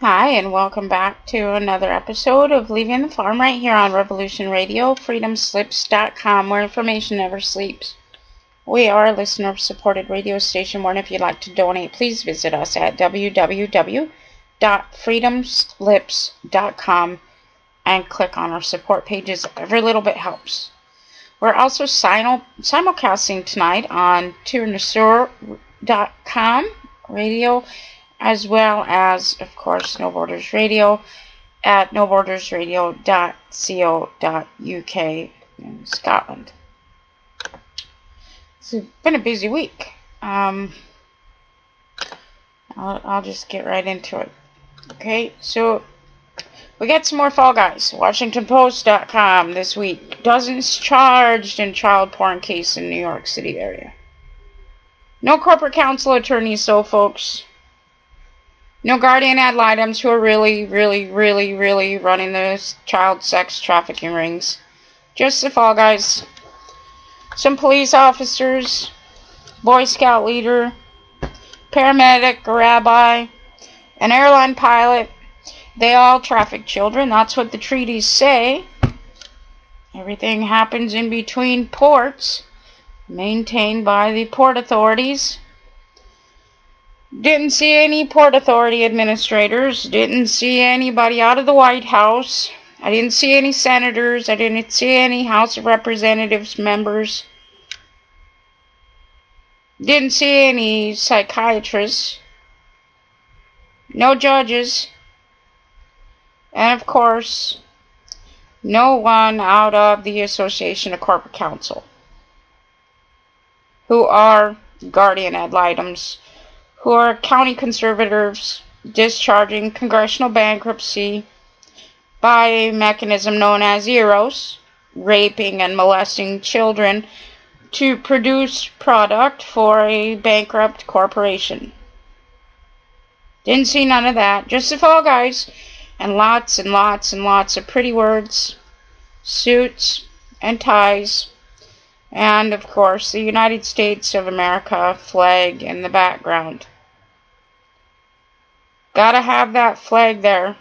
Hi, and welcome back to another episode of Leaving the Farm right here on Revolution Radio, freedomslips.com, where information never sleeps. We are a listener supported radio station, and if you'd like to donate, please visit us at www.freedomslips.com and click on our support pages. Every little bit helps. We're also simul- simulcasting tonight on tirnasaor.com radio as well as, of course, No Borders Radio at nobordersradio.co.uk in Scotland. It's been a busy week. Um, I'll, I'll just get right into it. Okay, so we got some more Fall Guys. WashingtonPost.com this week. Dozens charged in child porn case in New York City area. No corporate counsel attorneys, so folks. No guardian ad litems who are really, really, really, really running those child sex trafficking rings. Just the fall guys. Some police officers, Boy Scout leader, paramedic, rabbi, an airline pilot. They all traffic children. That's what the treaties say. Everything happens in between ports, maintained by the port authorities. Didn't see any Port Authority administrators. Didn't see anybody out of the White House. I didn't see any senators. I didn't see any House of Representatives members. Didn't see any psychiatrists. No judges. And of course, no one out of the Association of Corporate Counsel who are guardian ad litems who are county conservatives discharging congressional bankruptcy by a mechanism known as EROS, raping and molesting children to produce product for a bankrupt corporation. Didn't see none of that. Just the fall guys and lots and lots and lots of pretty words, suits and ties and of course the United States of America flag in the background. Gotta have that flag there.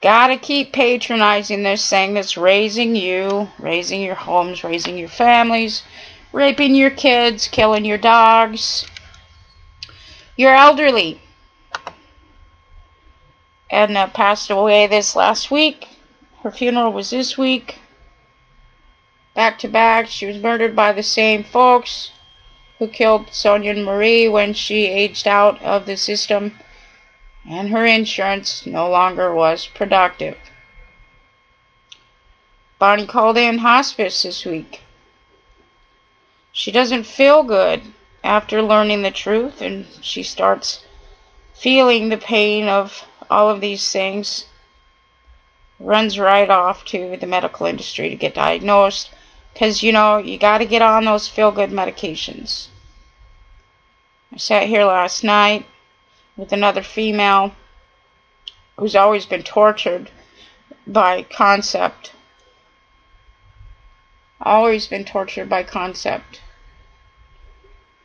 Gotta keep patronizing this thing that's raising you, raising your homes, raising your families, raping your kids, killing your dogs, your elderly. Edna passed away this last week. Her funeral was this week back to back. She was murdered by the same folks who killed Sonia Marie when she aged out of the system and her insurance no longer was productive. Bonnie called in hospice this week. She doesn't feel good after learning the truth and she starts feeling the pain of all of these things. Runs right off to the medical industry to get diagnosed because, you know, you got to get on those feel-good medications. I sat here last night with another female who's always been tortured by concept. Always been tortured by concept.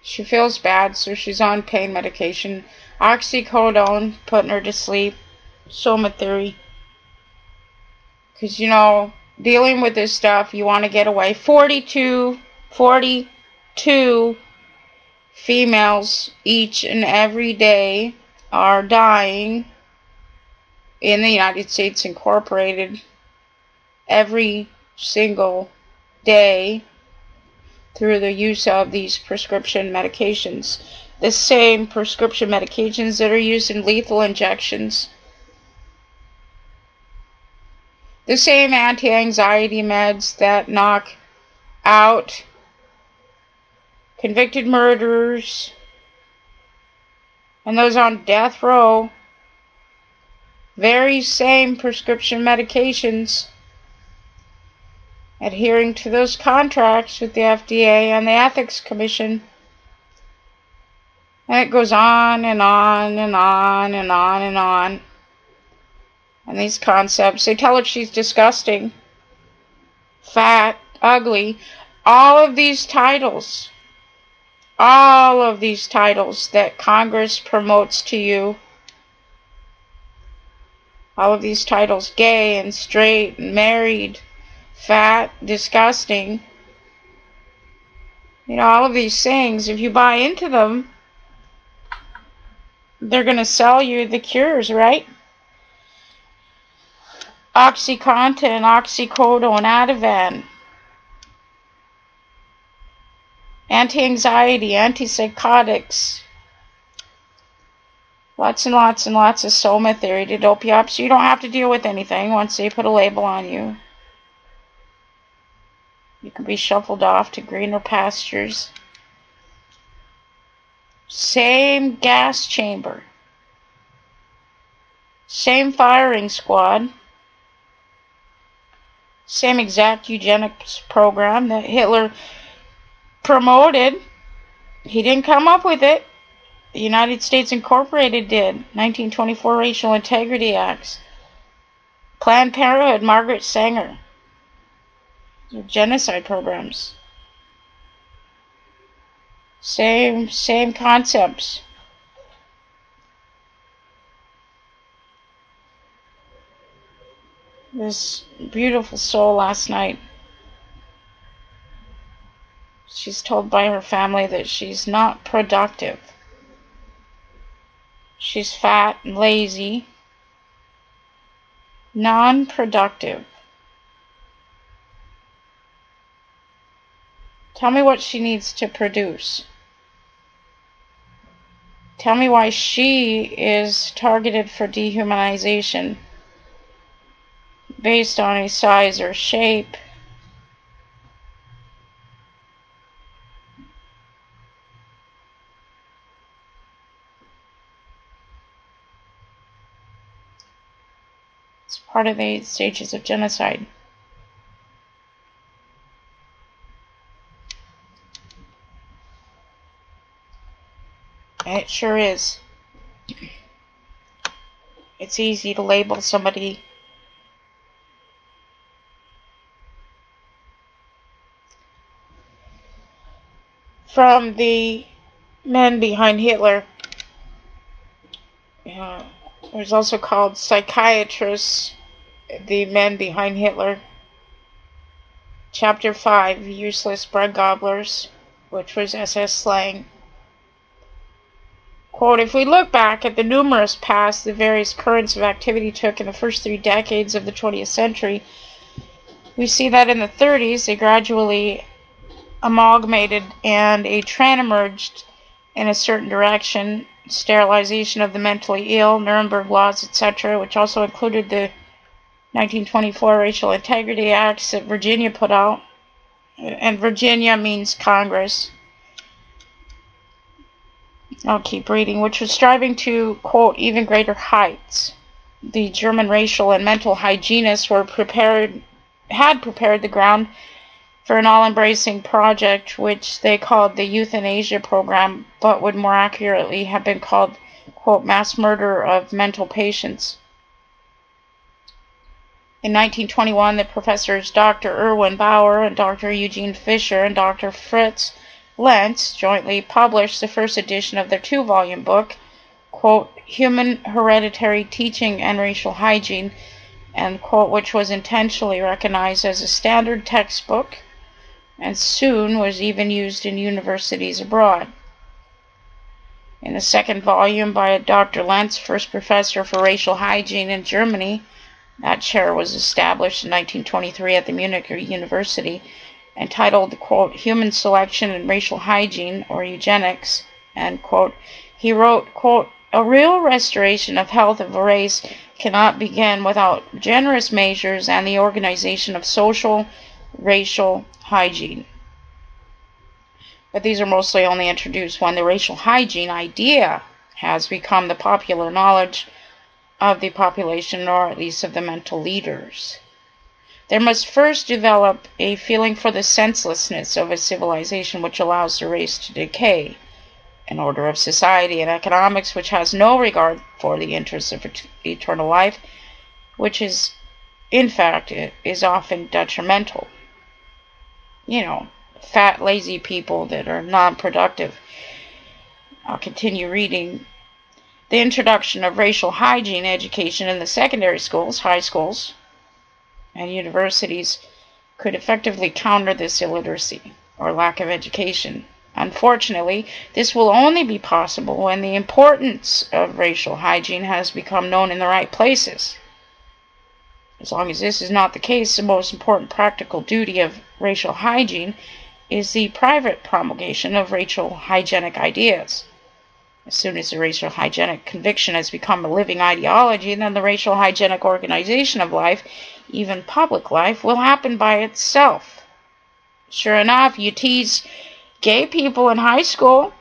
She feels bad, so she's on pain medication. Oxycodone, putting her to sleep. Soma theory. Because, you know, dealing with this stuff, you want to get away. 42, 42 females each and every day are dying in the United States Incorporated every single day through the use of these prescription medications. The same prescription medications that are used in lethal injections the same anti-anxiety meds that knock out convicted murderers and those on death row very same prescription medications adhering to those contracts with the FDA and the Ethics Commission. And it goes on and on and on and on and on and these concepts. They tell her she's disgusting, fat, ugly. All of these titles, all of these titles that Congress promotes to you All of these titles gay and straight and married, fat, disgusting. You know, all of these things, if you buy into them, they're going to sell you the cures, right? Oxycontin, Oxycodone, Ativan. Anti-anxiety, antipsychotics. Lots and lots and lots of soma theory to dope you up so you don't have to deal with anything once they put a label on you. You can be shuffled off to greener pastures. Same gas chamber. Same firing squad. Same exact eugenics program that Hitler promoted. He didn't come up with it. The United States Incorporated did. 1924 Racial Integrity Acts. Planned Parenthood, Margaret Sanger. Genocide programs. Same, same concepts. This beautiful soul last night. She's told by her family that she's not productive. She's fat and lazy, non productive. Tell me what she needs to produce. Tell me why she is targeted for dehumanization based on a size or shape. It's part of the stages of genocide. It sure is. It's easy to label somebody from the men behind Hitler. Uh, there's also called psychiatrists, the men behind Hitler. Chapter 5, Useless Bread Gobblers, which was SS slang. Quote, if we look back at the numerous paths the various currents of activity took in the first three decades of the 20th century, we see that in the 30s they gradually amalgamated and a trend emerged in a certain direction, sterilization of the mentally ill, Nuremberg laws, etc., which also included the 1924 Racial Integrity Acts that Virginia put out. And Virginia means Congress. I'll keep reading, which was striving to, quote, even greater heights. The German racial and mental hygienists were prepared, had prepared the ground for an all-embracing project which they called the euthanasia program, but would more accurately have been called, quote, mass murder of mental patients. In 1921, the professors Dr. Erwin Baur and Dr. Eugene Fischer and Dr. Fritz Lenz jointly published the first edition of their two volume book, quote, Human Hereditary Teaching and Racial Hygiene, and quote, which was intentionally recognized as a standard textbook and soon was even used in universities abroad. In the second volume by a Dr. Lenz, first professor for racial hygiene in Germany, that chair was established in 1923 at the Munich University entitled, quote, Human Selection and Racial Hygiene, or Eugenics, and, quote, he wrote, quote, a real restoration of health of a race cannot begin without generous measures and the organization of social, racial hygiene. But these are mostly only introduced when the racial hygiene idea has become the popular knowledge of the population or at least of the mental leaders. There must first develop a feeling for the senselessness of a civilization which allows the race to decay, an order of society and economics which has no regard for the interests of eternal life, which is, in fact, is often detrimental. You know, fat, lazy people that are non productive. I'll continue reading. The introduction of racial hygiene education in the secondary schools, high schools, and universities could effectively counter this illiteracy or lack of education. Unfortunately, this will only be possible when the importance of racial hygiene has become known in the right places. As long as this is not the case, the most important practical duty of racial hygiene is the private promulgation of racial hygienic ideas. As soon as the racial hygienic conviction has become a living ideology, then the racial hygienic organization of life, even public life, will happen by itself. Sure enough, you tease gay people in high school,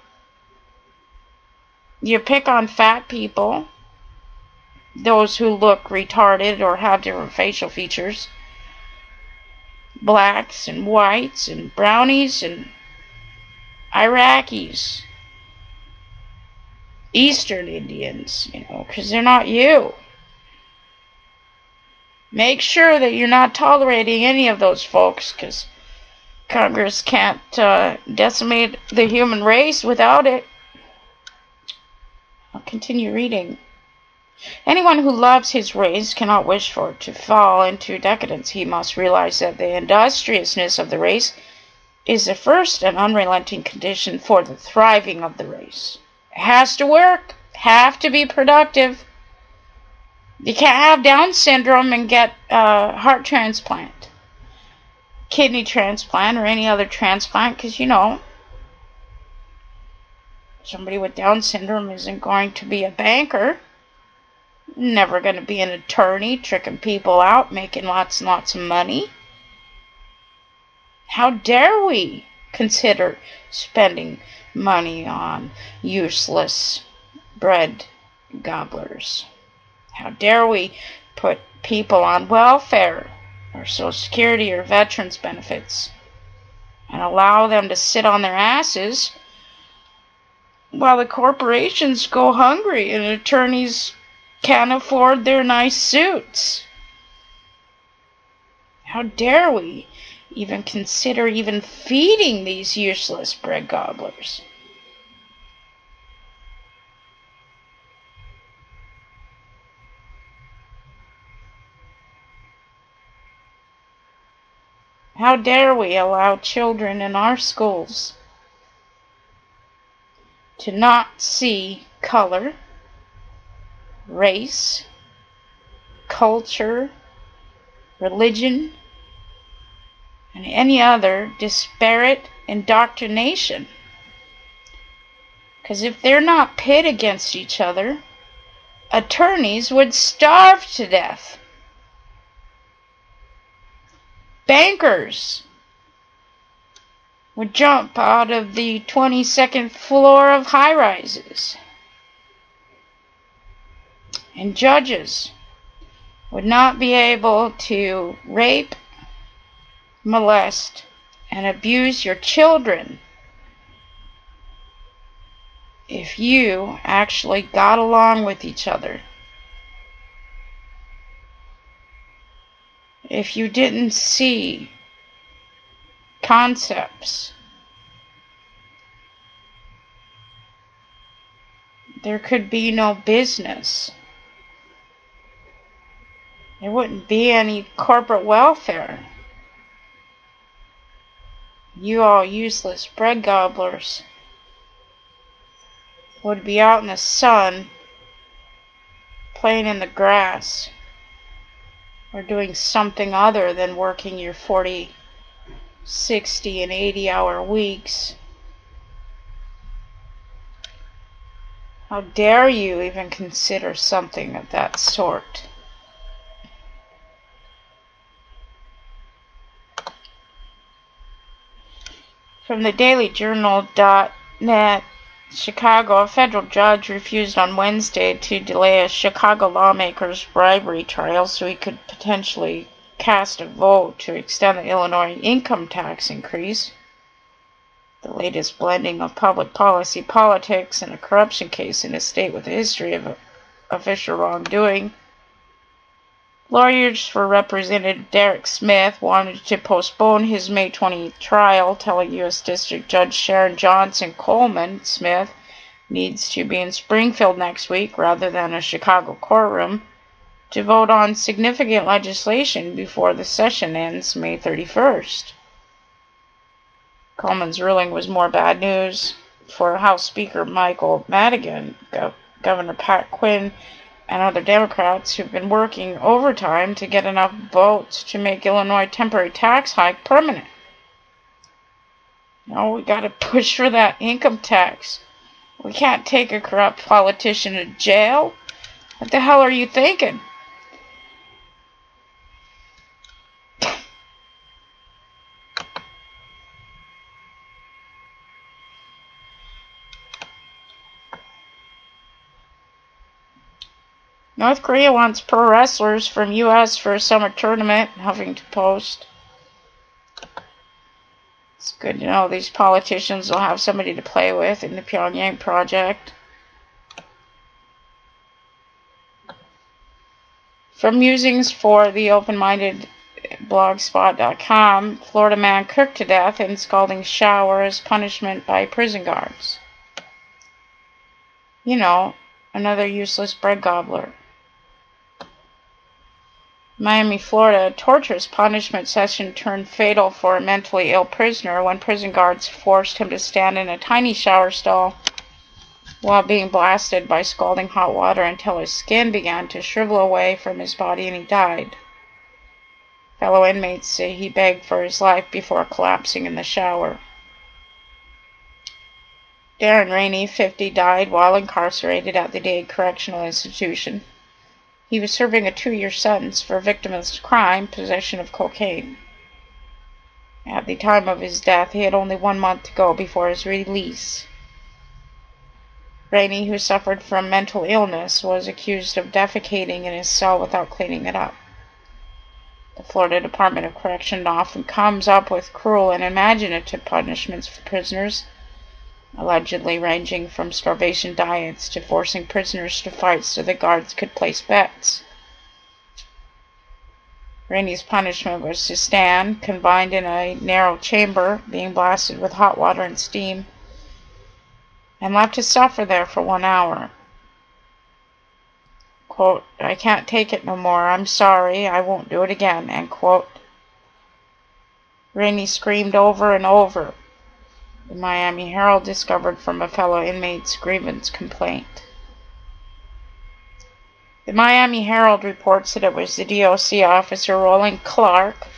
you pick on fat people, those who look retarded or have different facial features, blacks and whites and brownies and Iraqis Eastern Indians, you know, because they're not you. Make sure that you're not tolerating any of those folks, because Congress can't uh, decimate the human race without it. I'll continue reading. Anyone who loves his race cannot wish for it to fall into decadence. He must realize that the industriousness of the race is the first and unrelenting condition for the thriving of the race It has to work, have to be productive. You can't have Down syndrome and get a heart transplant, kidney transplant, or any other transplant because, you know, somebody with Down syndrome isn't going to be a banker, never going to be an attorney, tricking people out, making lots and lots of money. How dare we consider spending money on useless bread gobblers. How dare we put people on welfare or Social Security or veterans benefits and allow them to sit on their asses while the corporations go hungry and attorneys can't afford their nice suits. How dare we even consider even feeding these useless bread gobblers. How dare we allow children in our schools to not see color, race, culture, religion, and any other disparate indoctrination. Because if they're not pit against each other, attorneys would starve to death. Bankers would jump out of the 22nd floor of high rises. And judges would not be able to rape molest, and abuse your children if you actually got along with each other. If you didn't see concepts, there could be no business. There wouldn't be any corporate welfare. You all useless bread gobblers would be out in the sun playing in the grass or doing something other than working your 40, 60, and 80 hour weeks. How dare you even consider something of that sort? From the dailyjournal.net, Chicago, a federal judge refused on Wednesday to delay a Chicago lawmaker's bribery trial so he could potentially cast a vote to extend the Illinois income tax increase. The latest blending of public policy, politics, and a corruption case in a state with a history of official wrongdoing. Lawyers for Representative Derrick Smith wanted to postpone his May 20th trial, telling U.S. District Judge Sharon Johnson Coleman Smith needs to be in Springfield next week rather than a Chicago courtroom to vote on significant legislation before the session ends May 31st. Coleman's ruling was more bad news for House Speaker Michael Madigan, Gov Governor Pat Quinn, and other Democrats who've been working overtime to get enough votes to make Illinois temporary tax hike permanent. No, we got to push for that income tax. We can't take a corrupt politician to jail. What the hell are you thinking? North Korea wants pro wrestlers from U.S. for a summer tournament, Huffington Post. It's good to know these politicians will have somebody to play with in the Pyongyang project. From musings for the open-minded blogspot.com, Florida man cooked to death in scalding shower as punishment by prison guards. You know, another useless bread gobbler. Miami, Florida, a torturous punishment session turned fatal for a mentally ill prisoner when prison guards forced him to stand in a tiny shower stall while being blasted by scalding hot water until his skin began to shrivel away from his body and he died. Fellow inmates say he begged for his life before collapsing in the shower. Darren Rainey, 50, died while incarcerated at the Dade Correctional Institution. He was serving a two-year sentence for victimless crime, possession of cocaine. At the time of his death, he had only one month to go before his release. Rainey, who suffered from mental illness, was accused of defecating in his cell without cleaning it up. The Florida Department of Correction often comes up with cruel and imaginative punishments for prisoners allegedly ranging from starvation diets to forcing prisoners to fight so the guards could place bets. Rainey's punishment was to stand, confined in a narrow chamber, being blasted with hot water and steam, and left to suffer there for one hour. Quote, I can't take it no more. I'm sorry. I won't do it again. End quote. Rainey screamed over and over, the Miami Herald discovered from a fellow inmate's grievance complaint. The Miami Herald reports that it was the DOC officer Roland Clark,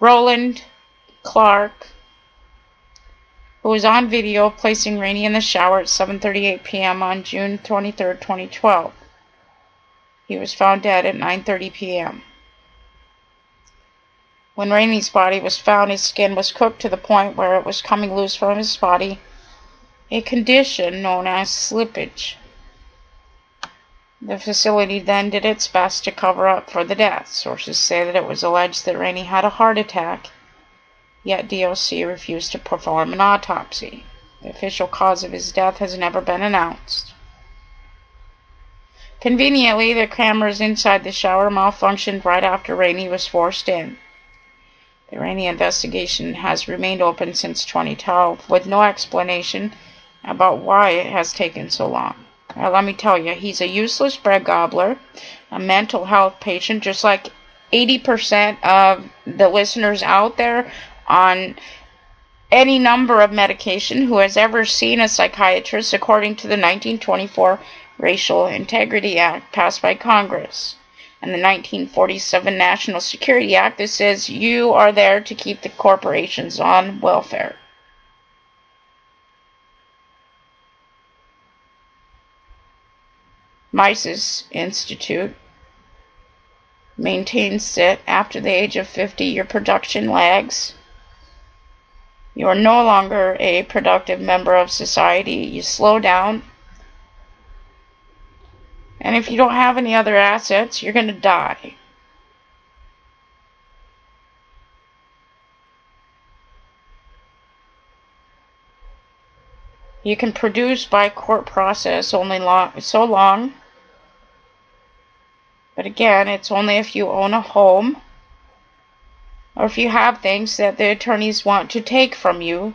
Roland Clark, who was on video placing Rainey in the shower at 7:38 p.m. on June 23, 2012. He was found dead at 9:30 p.m. When Rainey's body was found, his skin was cooked to the point where it was coming loose from his body, a condition known as slippage. The facility then did its best to cover up for the death. Sources say that it was alleged that Rainey had a heart attack, yet DOC refused to perform an autopsy. The official cause of his death has never been announced. Conveniently, the cameras inside the shower malfunctioned right after Rainey was forced in. The Rainey investigation has remained open since 2012 with no explanation about why it has taken so long. Now, let me tell you, he's a useless bread gobbler, a mental health patient, just like 80% of the listeners out there on any number of medication who has ever seen a psychiatrist according to the 1924 Racial Integrity Act passed by Congress and the 1947 National Security Act that says you are there to keep the corporations on welfare. Mises Institute maintains that after the age of 50 your production lags. You are no longer a productive member of society. You slow down and if you don't have any other assets, you're going to die. You can produce by court process only long, so long. But again, it's only if you own a home or if you have things that the attorneys want to take from you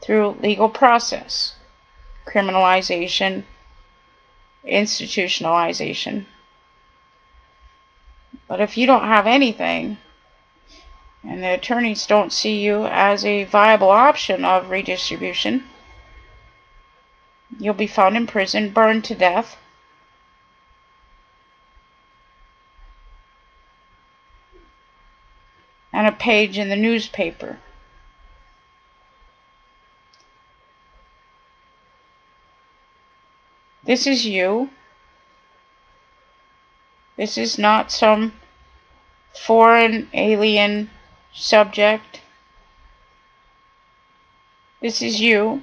through legal process. criminalization, institutionalization. But if you don't have anything, and the attorneys don't see you as a viable option of redistribution, you'll be found in prison, burned to death. And a page in the newspaper. This is you. This is not some foreign alien subject. This is you.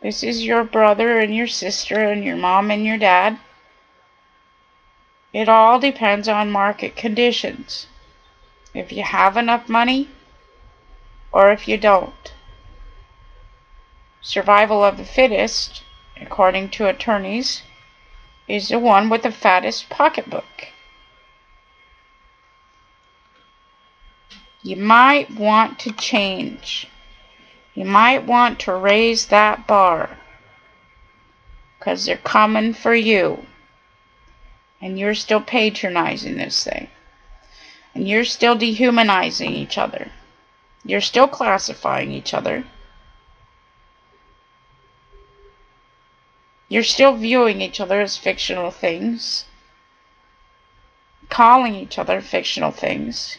This is your brother and your sister and your mom and your dad. It all depends on market conditions. If you have enough money or if you don't. Survival of the fittest, according to attorneys, is the one with the fattest pocketbook. You might want to change. You might want to raise that bar. Because they're coming for you. And you're still patronizing this thing. And you're still dehumanizing each other. You're still classifying each other. You're still viewing each other as fictional things, calling each other fictional things,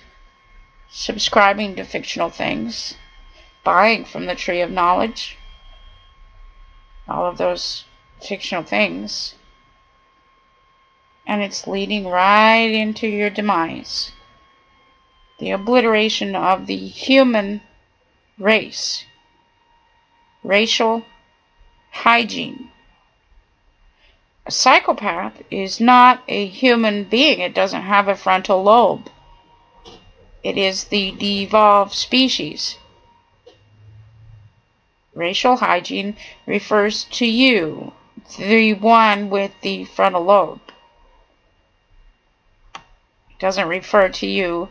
subscribing to fictional things, buying from the tree of knowledge, all of those fictional things. And it's leading right into your demise. The obliteration of the human race. Racial hygiene. A psychopath is not a human being. It doesn't have a frontal lobe. It is the devolved species. Racial hygiene refers to you, the one with the frontal lobe. It doesn't refer to you,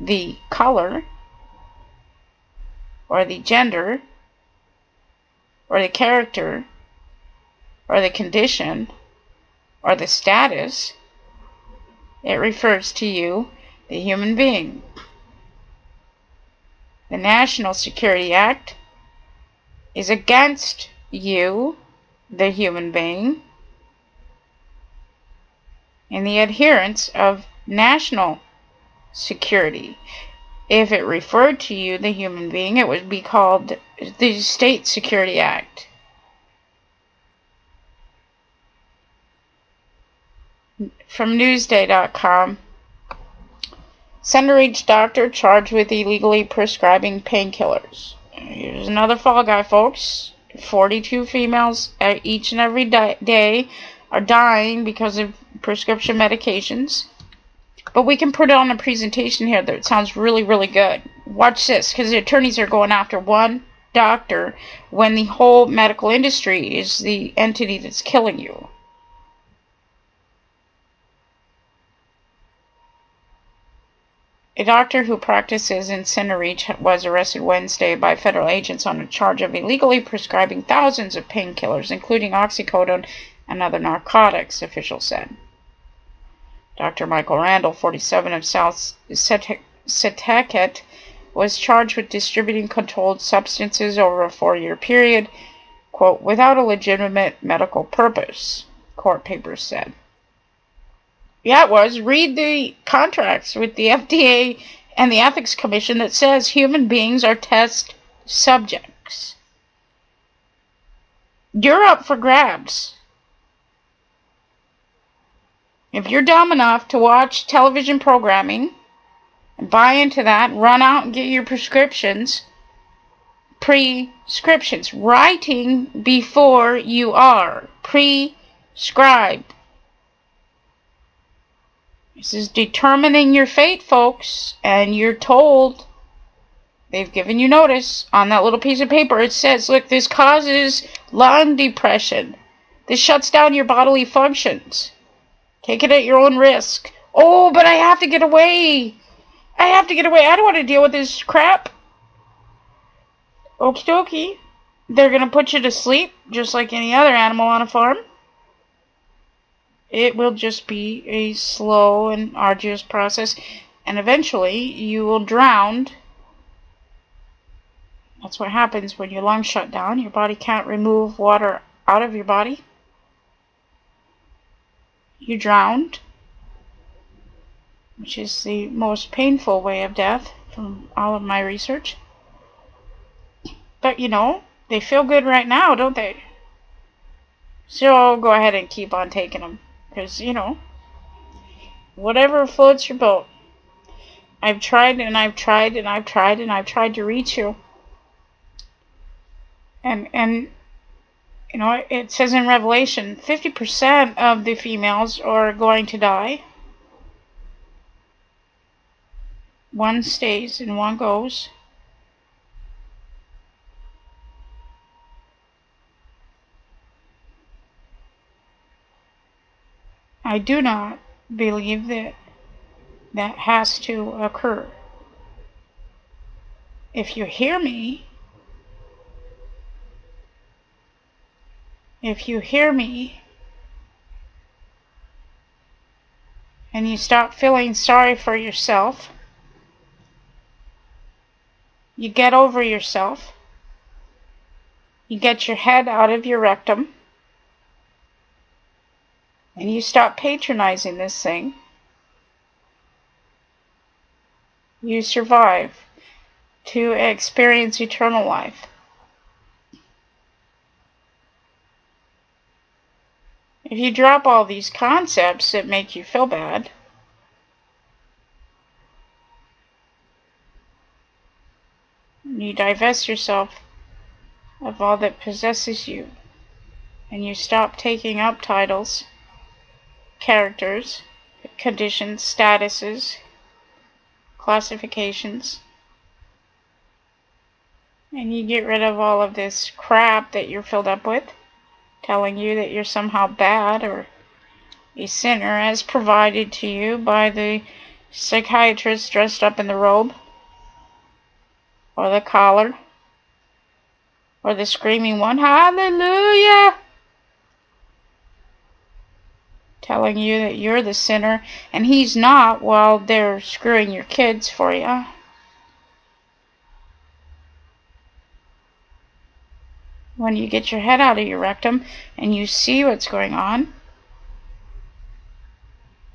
the color, or the gender, or the character, or the condition or the status, it refers to you, the human being. The National Security Act is against you, the human being, and the adherence of national security. If it referred to you, the human being, it would be called the State Security Act. From Newsday.com. Centereach doctor charged with illegally prescribing painkillers. Here's another fall guy, folks. 42 females uh, each and every day are dying because of prescription medications. But we can put it on a presentation here that sounds really, really good. Watch this, because the attorneys are going after one doctor when the whole medical industry is the entity that's killing you. A doctor who practices in Centereach was arrested Wednesday by federal agents on a charge of illegally prescribing thousands of painkillers, including oxycodone and other narcotics, officials said. Dr. Michael Randall, 47 of South Setauket, was charged with distributing controlled substances over a four-year period, quote, without a legitimate medical purpose, court papers said. Yeah, it was. Read the contracts with the FDA and the Ethics Commission that says human beings are test subjects. You're up for grabs. If you're dumb enough to watch television programming and buy into that, run out and get your prescriptions, prescriptions, writing before you are, prescribed. This is determining your fate, folks, and you're told they've given you notice on that little piece of paper. It says, look, this causes lung depression. This shuts down your bodily functions. Take it at your own risk. Oh, but I have to get away. I have to get away. I don't want to deal with this crap. Okie dokie. they're going to put you to sleep just like any other animal on a farm. It will just be a slow and arduous process, and eventually you will drown. That's what happens when your lungs shut down. Your body can't remove water out of your body. You drowned, which is the most painful way of death from all of my research. But you know, they feel good right now, don't they? So go ahead and keep on taking them. Because, you know, whatever floats your boat. I've tried and I've tried and I've tried and I've tried to reach you. And, and you know, it says in Revelation, 50% of the females are going to die. One stays and one goes. I do not believe that that has to occur. If you hear me, if you hear me and you stop feeling sorry for yourself, you get over yourself, you get your head out of your rectum, and you stop patronizing this thing, you survive to experience eternal life. If you drop all these concepts that make you feel bad, you divest yourself of all that possesses you, and you stop taking up titles characters, conditions, statuses, classifications. And you get rid of all of this crap that you're filled up with, telling you that you're somehow bad or a sinner as provided to you by the psychiatrist dressed up in the robe or the collar or the screaming one, Hallelujah! Telling you that you're the sinner and he's not while they're screwing your kids for you. When you get your head out of your rectum and you see what's going on,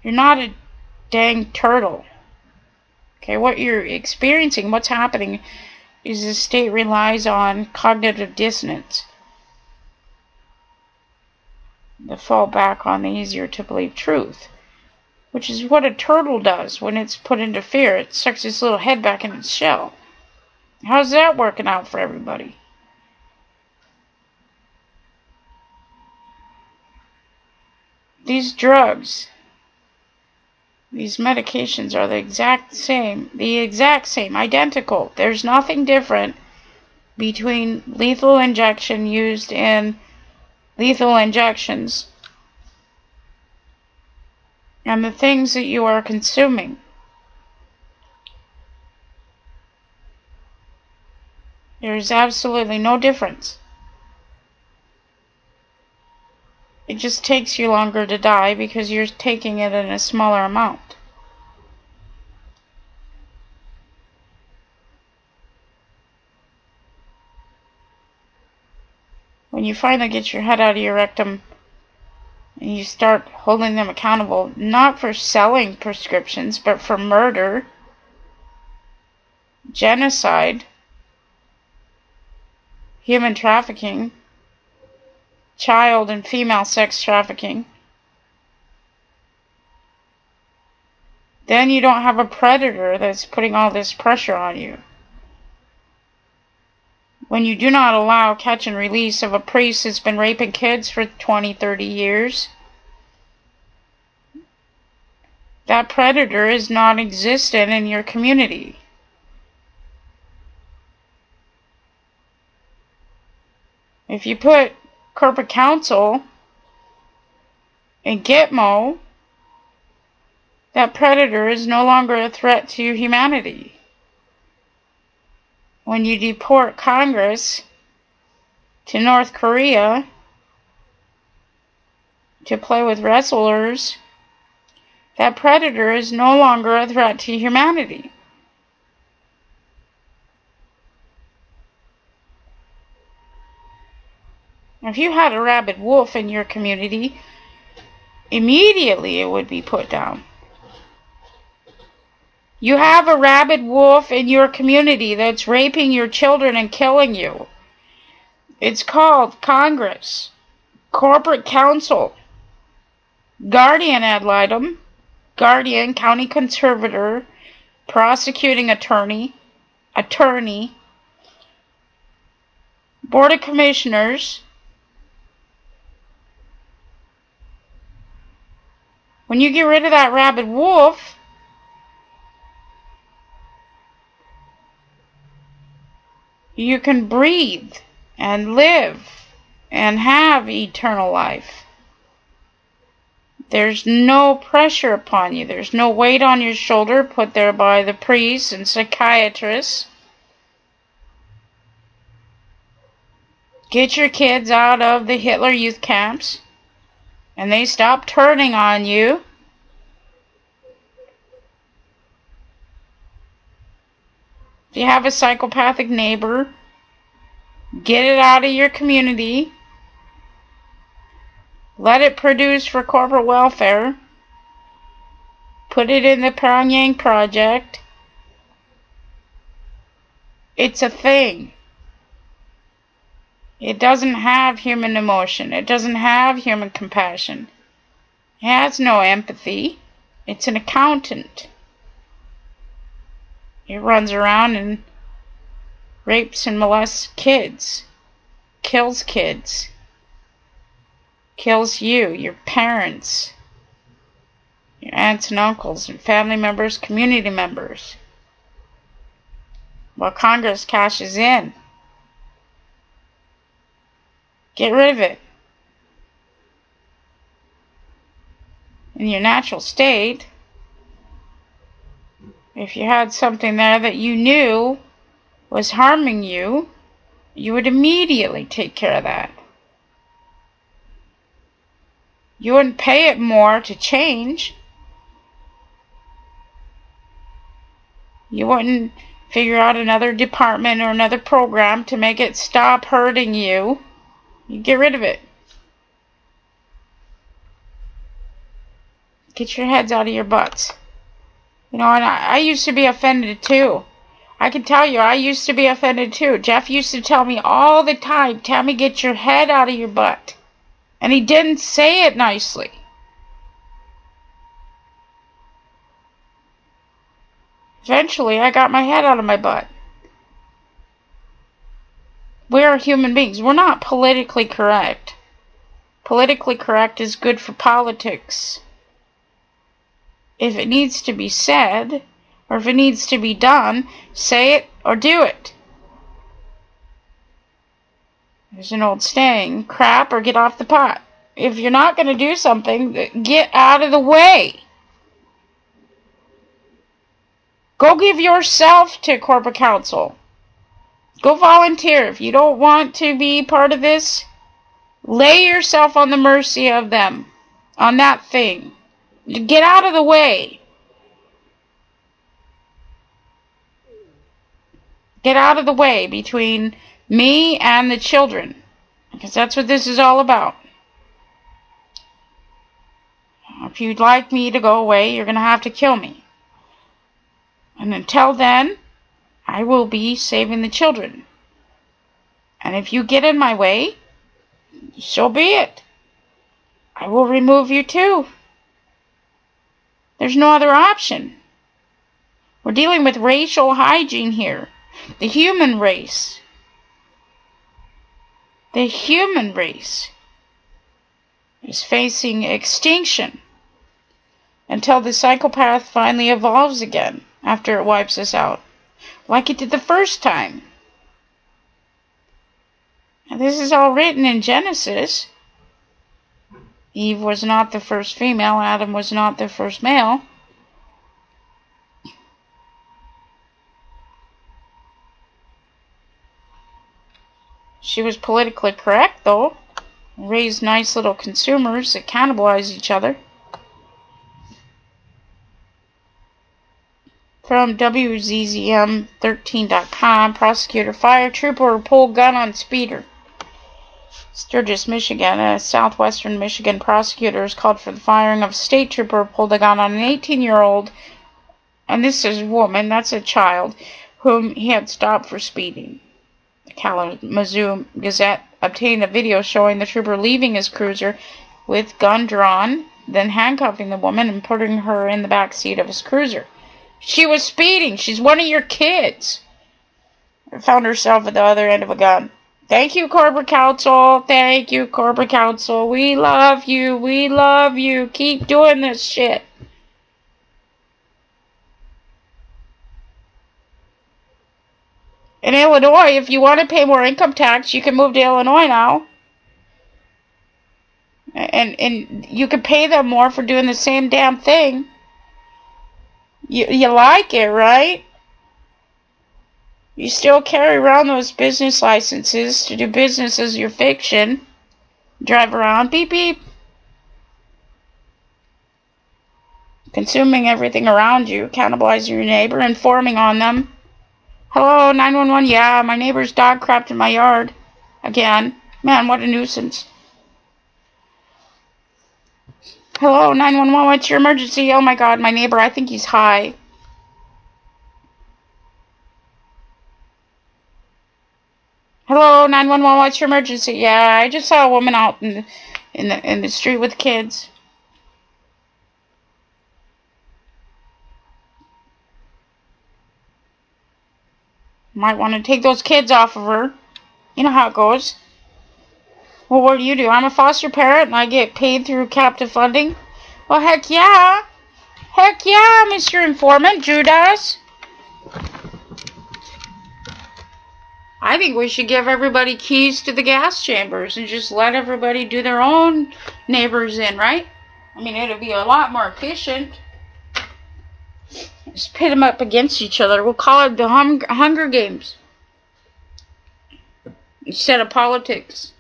you're not a dang turtle. Okay, what you're experiencing, what's happening, is the state relies on cognitive dissonance the fall back on the easier to believe truth. Which is what a turtle does when it's put into fear. It sucks its little head back in its shell. How's that working out for everybody? These drugs, these medications are the exact same, the exact same, identical. There's nothing different between lethal injection used in lethal injections, and the things that you are consuming. There's absolutely no difference. It just takes you longer to die because you're taking it in a smaller amount. When you finally get your head out of your rectum and you start holding them accountable, not for selling prescriptions, but for murder, genocide, human trafficking, child and female sex trafficking, then you don't have a predator that's putting all this pressure on you when you do not allow catch and release of a priest that's been raping kids for 20, 30 years, that predator is non existent in your community. If you put corporate counsel in Gitmo, that predator is no longer a threat to humanity when you deport Congress to North Korea to play with wrestlers, that predator is no longer a threat to humanity. If you had a rabid wolf in your community, immediately it would be put down. You have a rabid wolf in your community that's raping your children and killing you. It's called Congress, Corporate Counsel, Guardian ad litem, Guardian, County Conservator, Prosecuting Attorney, Attorney, Board of Commissioners, When you get rid of that rabid wolf, you can breathe and live and have eternal life. There's no pressure upon you. There's no weight on your shoulder put there by the priests and psychiatrists. Get your kids out of the Hitler youth camps and they stop turning on you, if you have a psychopathic neighbor, get it out of your community. Let it produce for corporate welfare. Put it in the Pyongyang project. It's a thing. It doesn't have human emotion. It doesn't have human compassion. It has no empathy. It's an accountant. It runs around and rapes and molests kids, kills kids, kills you, your parents, your aunts and uncles, and family members, community members. While Congress cashes in. Get rid of it. In your natural state, if you had something there that you knew was harming you, you would immediately take care of that. You wouldn't pay it more to change. You wouldn't figure out another department or another program to make it stop hurting you. You get rid of it. Get your heads out of your butts. You know, and I, I used to be offended too. I can tell you, I used to be offended too. Jeff used to tell me all the time, Tammy, get your head out of your butt. And he didn't say it nicely. Eventually, I got my head out of my butt. We are human beings. We're not politically correct. Politically correct is good for politics. If it needs to be said, or if it needs to be done, say it or do it. There's an old saying, crap or get off the pot. If you're not going to do something, get out of the way. Go give yourself to corporate counsel. Go volunteer. If you don't want to be part of this, lay yourself on the mercy of them, on that thing. Get out of the way. Get out of the way between me and the children. Because that's what this is all about. If you'd like me to go away, you're going to have to kill me. And until then, I will be saving the children. And if you get in my way, so be it. I will remove you too. There's no other option. We're dealing with racial hygiene here. The human race. The human race is facing extinction until the psychopath finally evolves again after it wipes us out like it did the first time. This is all written in Genesis. Eve was not the first female, Adam was not the first male. She was politically correct, though. Raised nice little consumers that cannibalize each other. From WZZM13.com, prosecutor fire trooper pulled gun on speeder. Sturgis, Michigan, a southwestern Michigan prosecutor has called for the firing of a state trooper pulled a gun on an 18-year-old, and this is a woman, that's a child, whom he had stopped for speeding. The Kalamazoo Gazette obtained a video showing the trooper leaving his cruiser with gun drawn, then handcuffing the woman and putting her in the back seat of his cruiser. She was speeding. She's one of your kids. found herself at the other end of a gun. Thank you, Corporate Counsel. Thank you, Corporate Counsel. We love you. We love you. Keep doing this shit. In Illinois, if you want to pay more income tax, you can move to Illinois now. And and you can pay them more for doing the same damn thing. You, you like it, right? You still carry around those business licenses to do business as your fiction. Drive around, beep beep. Consuming everything around you, cannibalizing your neighbor, informing on them. Hello, 911. Yeah, my neighbor's dog crapped in my yard. Again. Man, what a nuisance. Hello, 911, what's your emergency? Oh my god, my neighbor, I think he's high. Hello, 911, what's your emergency? Yeah, I just saw a woman out in the, in the, in the street with kids. Might want to take those kids off of her. You know how it goes. Well, what do you do? I'm a foster parent and I get paid through captive funding? Well, heck yeah. Heck yeah, Mr. Informant, Judas. I think we should give everybody keys to the gas chambers and just let everybody do their own neighbors in, right? I mean, it'll be a lot more efficient. Just pit them up against each other. We'll call it the hung Hunger Games instead of politics.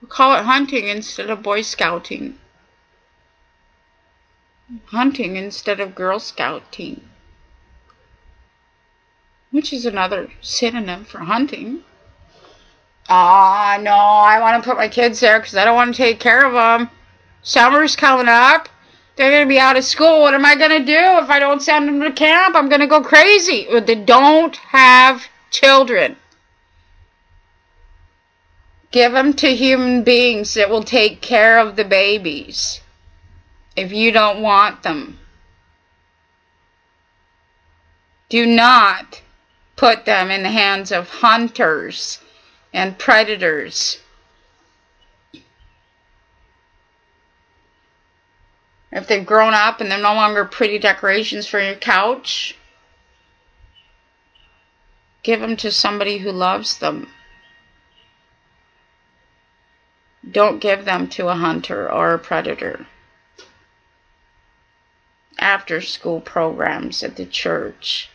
We'll call it hunting instead of Boy Scouting. Hunting instead of Girl Scouting. Which is another synonym for hunting. Ah, no, I want to put my kids there because I don't want to take care of them. Summer's coming up. They're going to be out of school. What am I going to do if I don't send them to camp? I'm going to go crazy. They don't have children. Give them to human beings that will take care of the babies if you don't want them. Do not put them in the hands of hunters and predators. If they've grown up and they're no longer pretty decorations for your couch, give them to somebody who loves them. Don't give them to a hunter or a predator. After school programs at the church.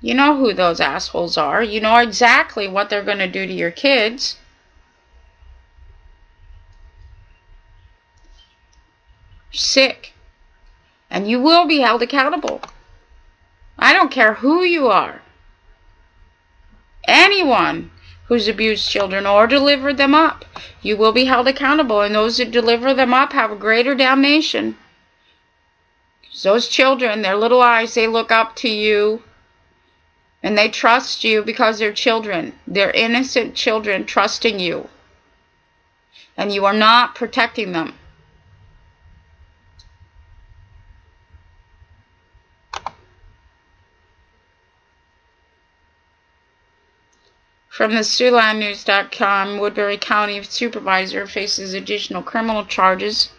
You know who those assholes are. You know exactly what they're going to do to your kids. Sick. And you will be held accountable. I don't care who you are. Anyone who's abused children or delivered them up. You will be held accountable, and those that deliver them up have a greater damnation. Those children, their little eyes, they look up to you and they trust you because they're children. They're innocent children trusting you. And you are not protecting them. From the SiouxlandNews.com, Woodbury County Supervisor faces additional criminal charges.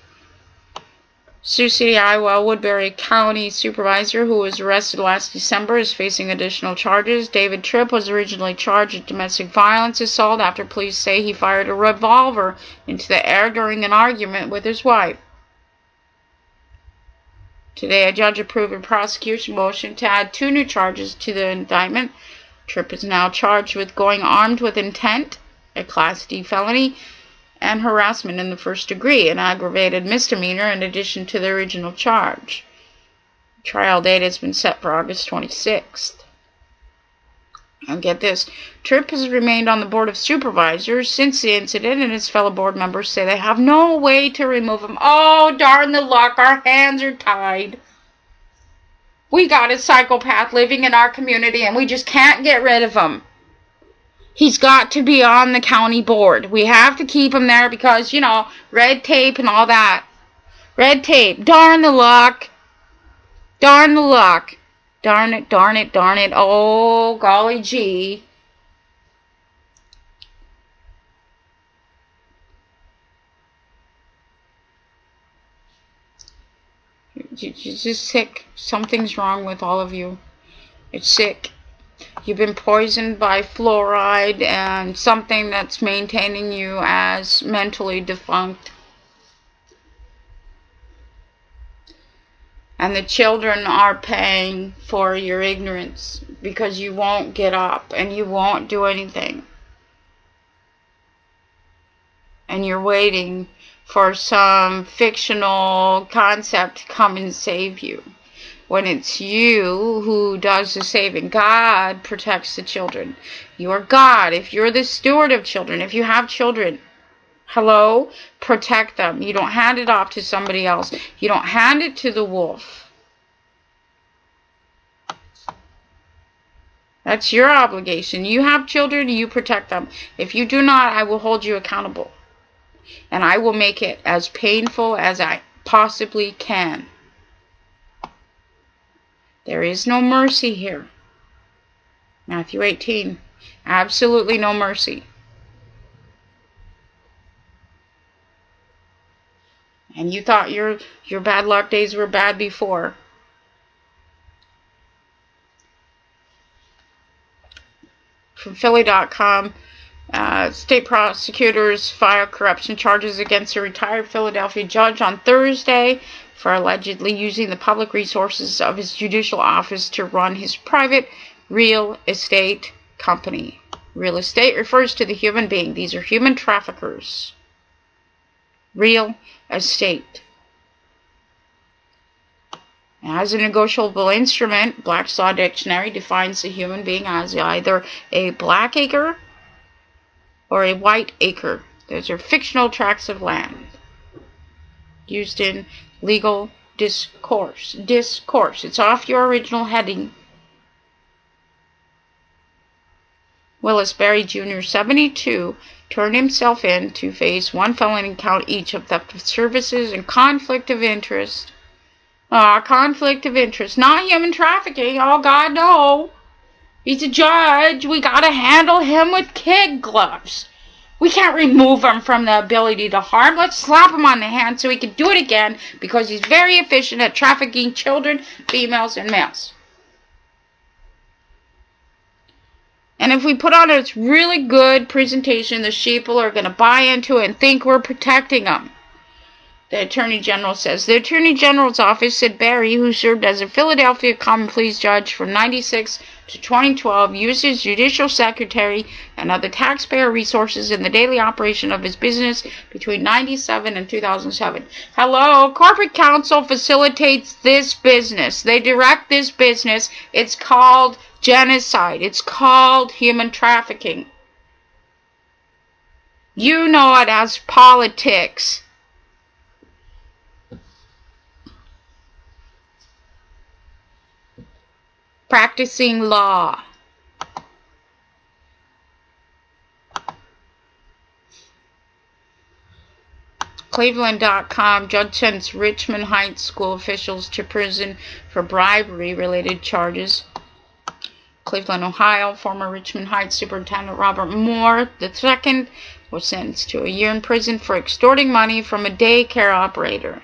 Sioux City, Iowa, Woodbury County Supervisor, who was arrested last December, is facing additional charges. David Tripp was originally charged with domestic violence assault after police say he fired a revolver into the air during an argument with his wife. Today, a judge approved a prosecution motion to add two new charges to the indictment. Tripp is now charged with going armed with intent, a Class D felony, and harassment in the first degree, an aggravated misdemeanor in addition to the original charge. Trial date has been set for August 26th. And get this, Tripp has remained on the Board of Supervisors since the incident, and his fellow board members say they have no way to remove him. Oh, darn the luck, our hands are tied. We got a psychopath living in our community, and we just can't get rid of him. He's got to be on the county board. We have to keep him there because, you know, red tape and all that. Red tape. Darn the luck. Darn the luck. Darn it, darn it, darn it. Oh, golly gee. You're just sick. Something's wrong with all of you. It's sick. You've been poisoned by fluoride and something that's maintaining you as mentally defunct. And the children are paying for your ignorance because you won't get up and you won't do anything. And you're waiting for some fictional concept to come and save you. When it's you who does the saving, God protects the children. You are God. If you're the steward of children, if you have children, Hello? Protect them. You don't hand it off to somebody else. You don't hand it to the wolf. That's your obligation. You have children, you protect them. If you do not, I will hold you accountable. And I will make it as painful as I possibly can. There is no mercy here. Matthew 18. Absolutely no mercy. and you thought your your bad luck days were bad before. From Philly.com, uh, state prosecutors file corruption charges against a retired Philadelphia judge on Thursday for allegedly using the public resources of his judicial office to run his private real estate company. Real estate refers to the human being. These are human traffickers real estate. As a negotiable instrument, Black's Law Dictionary defines a human being as either a black acre or a white acre. Those are fictional tracts of land used in legal discourse. Discourse. It's off your original heading. Willis Berry Jr., 72, turned himself in to face one felony count each of theft of services and conflict of interest. Ah, conflict of interest. Not human trafficking. Oh, God, no. He's a judge. We gotta handle him with kid gloves. We can't remove him from the ability to harm. Let's slap him on the hand so he can do it again because he's very efficient at trafficking children, females, and males. And if we put on a really good presentation, the sheeple are going to buy into it and think we're protecting them. The Attorney General says. The Attorney General's office said Berry, who served as a Philadelphia Common Pleas judge from 96 to 2012, used his judicial secretary and other taxpayer resources in the daily operation of his business between 97 and 2007. Hello, corporate counsel facilitates this business. They direct this business. It's called genocide. It's called human trafficking. You know it as politics. Practicing law. Cleveland.com judge sends Richmond Heights school officials to prison for bribery related charges. Cleveland, Ohio, former Richmond Heights Superintendent Robert Moore II was sentenced to a year in prison for extorting money from a daycare operator.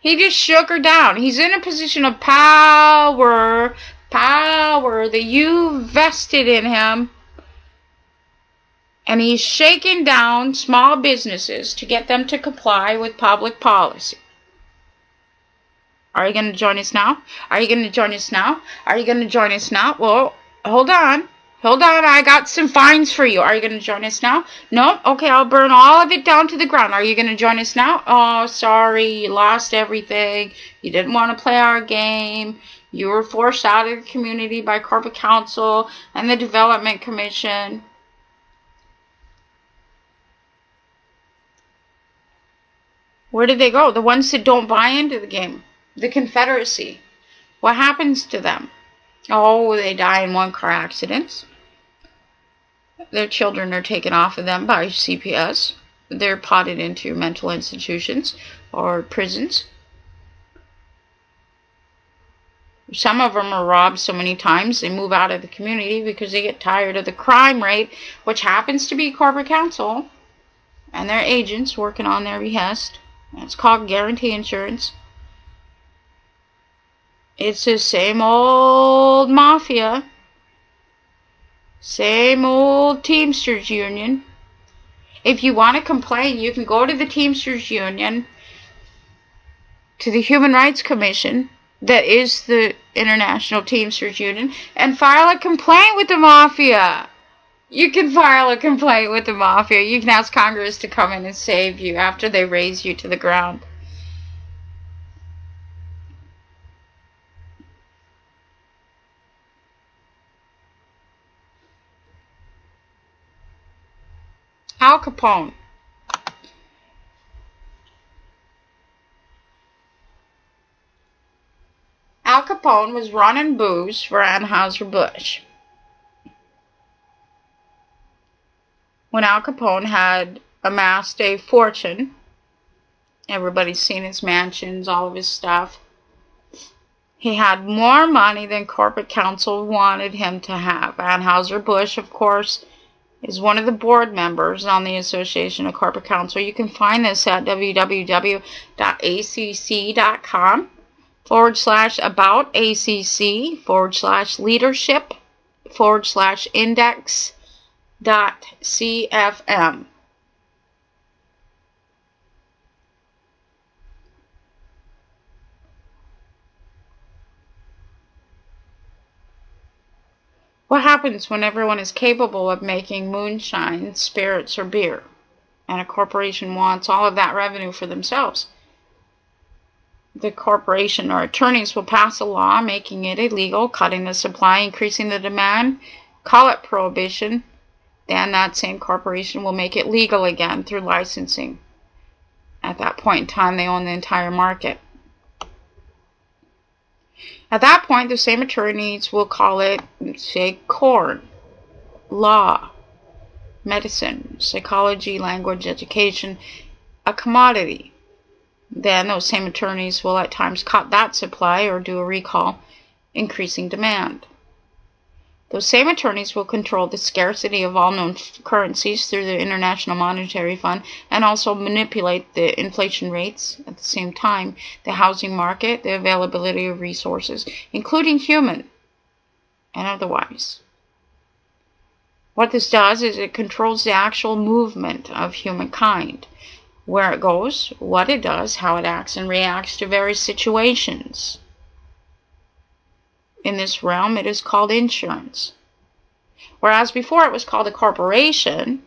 He just shook her down. He's in a position of power, power that you vested in him. And he's shaking down small businesses to get them to comply with public policy. Are you going to join us now? Are you going to join us now? Are you going to join us now? Well, hold on. Hold on, I got some fines for you. Are you going to join us now? No? Okay, I'll burn all of it down to the ground. Are you going to join us now? Oh, sorry, you lost everything. You didn't want to play our game. You were forced out of the community by corporate counsel and the development commission. Where did they go? The ones that don't buy into the game. The Confederacy. What happens to them? Oh, they die in one car accidents. Their children are taken off of them by CPS. They're potted into mental institutions or prisons. Some of them are robbed so many times they move out of the community because they get tired of the crime rate, which happens to be corporate counsel and their agents working on their behest. It's called guarantee insurance. It's the same old mafia. Same old Teamsters Union. If you want to complain, you can go to the Teamsters Union, to the Human Rights Commission, that is the International Teamsters Union, and file a complaint with the Mafia. You can file a complaint with the Mafia. You can ask Congress to come in and save you after they raze you to the ground. Al Capone. Al Capone was running booze for Anheuser-Busch. When Al Capone had amassed a fortune, everybody's seen his mansions, all of his stuff. He had more money than corporate counsel wanted him to have. Anheuser-Busch, of course, is one of the board members on the Association of Corporate Counsel. You can find this at www.acc.com forward slash about ACC forward slash leadership forward slash index dot CFM. What happens when everyone is capable of making moonshine, spirits, or beer, and a corporation wants all of that revenue for themselves? The corporation or attorneys will pass a law making it illegal, cutting the supply, increasing the demand, call it prohibition. Then that same corporation will make it legal again through licensing. At that point in time, they own the entire market. At that point, the same attorneys will call it, say, corn, law, medicine, psychology, language, education, a commodity. Then those same attorneys will at times cut that supply or do a recall, increasing demand. Those same attorneys will control the scarcity of all known currencies through the International Monetary Fund and also manipulate the inflation rates at the same time, the housing market, the availability of resources, including human and otherwise. What this does is it controls the actual movement of humankind, where it goes, what it does, how it acts and reacts to various situations. In this realm, it is called insurance. Whereas before it was called a corporation,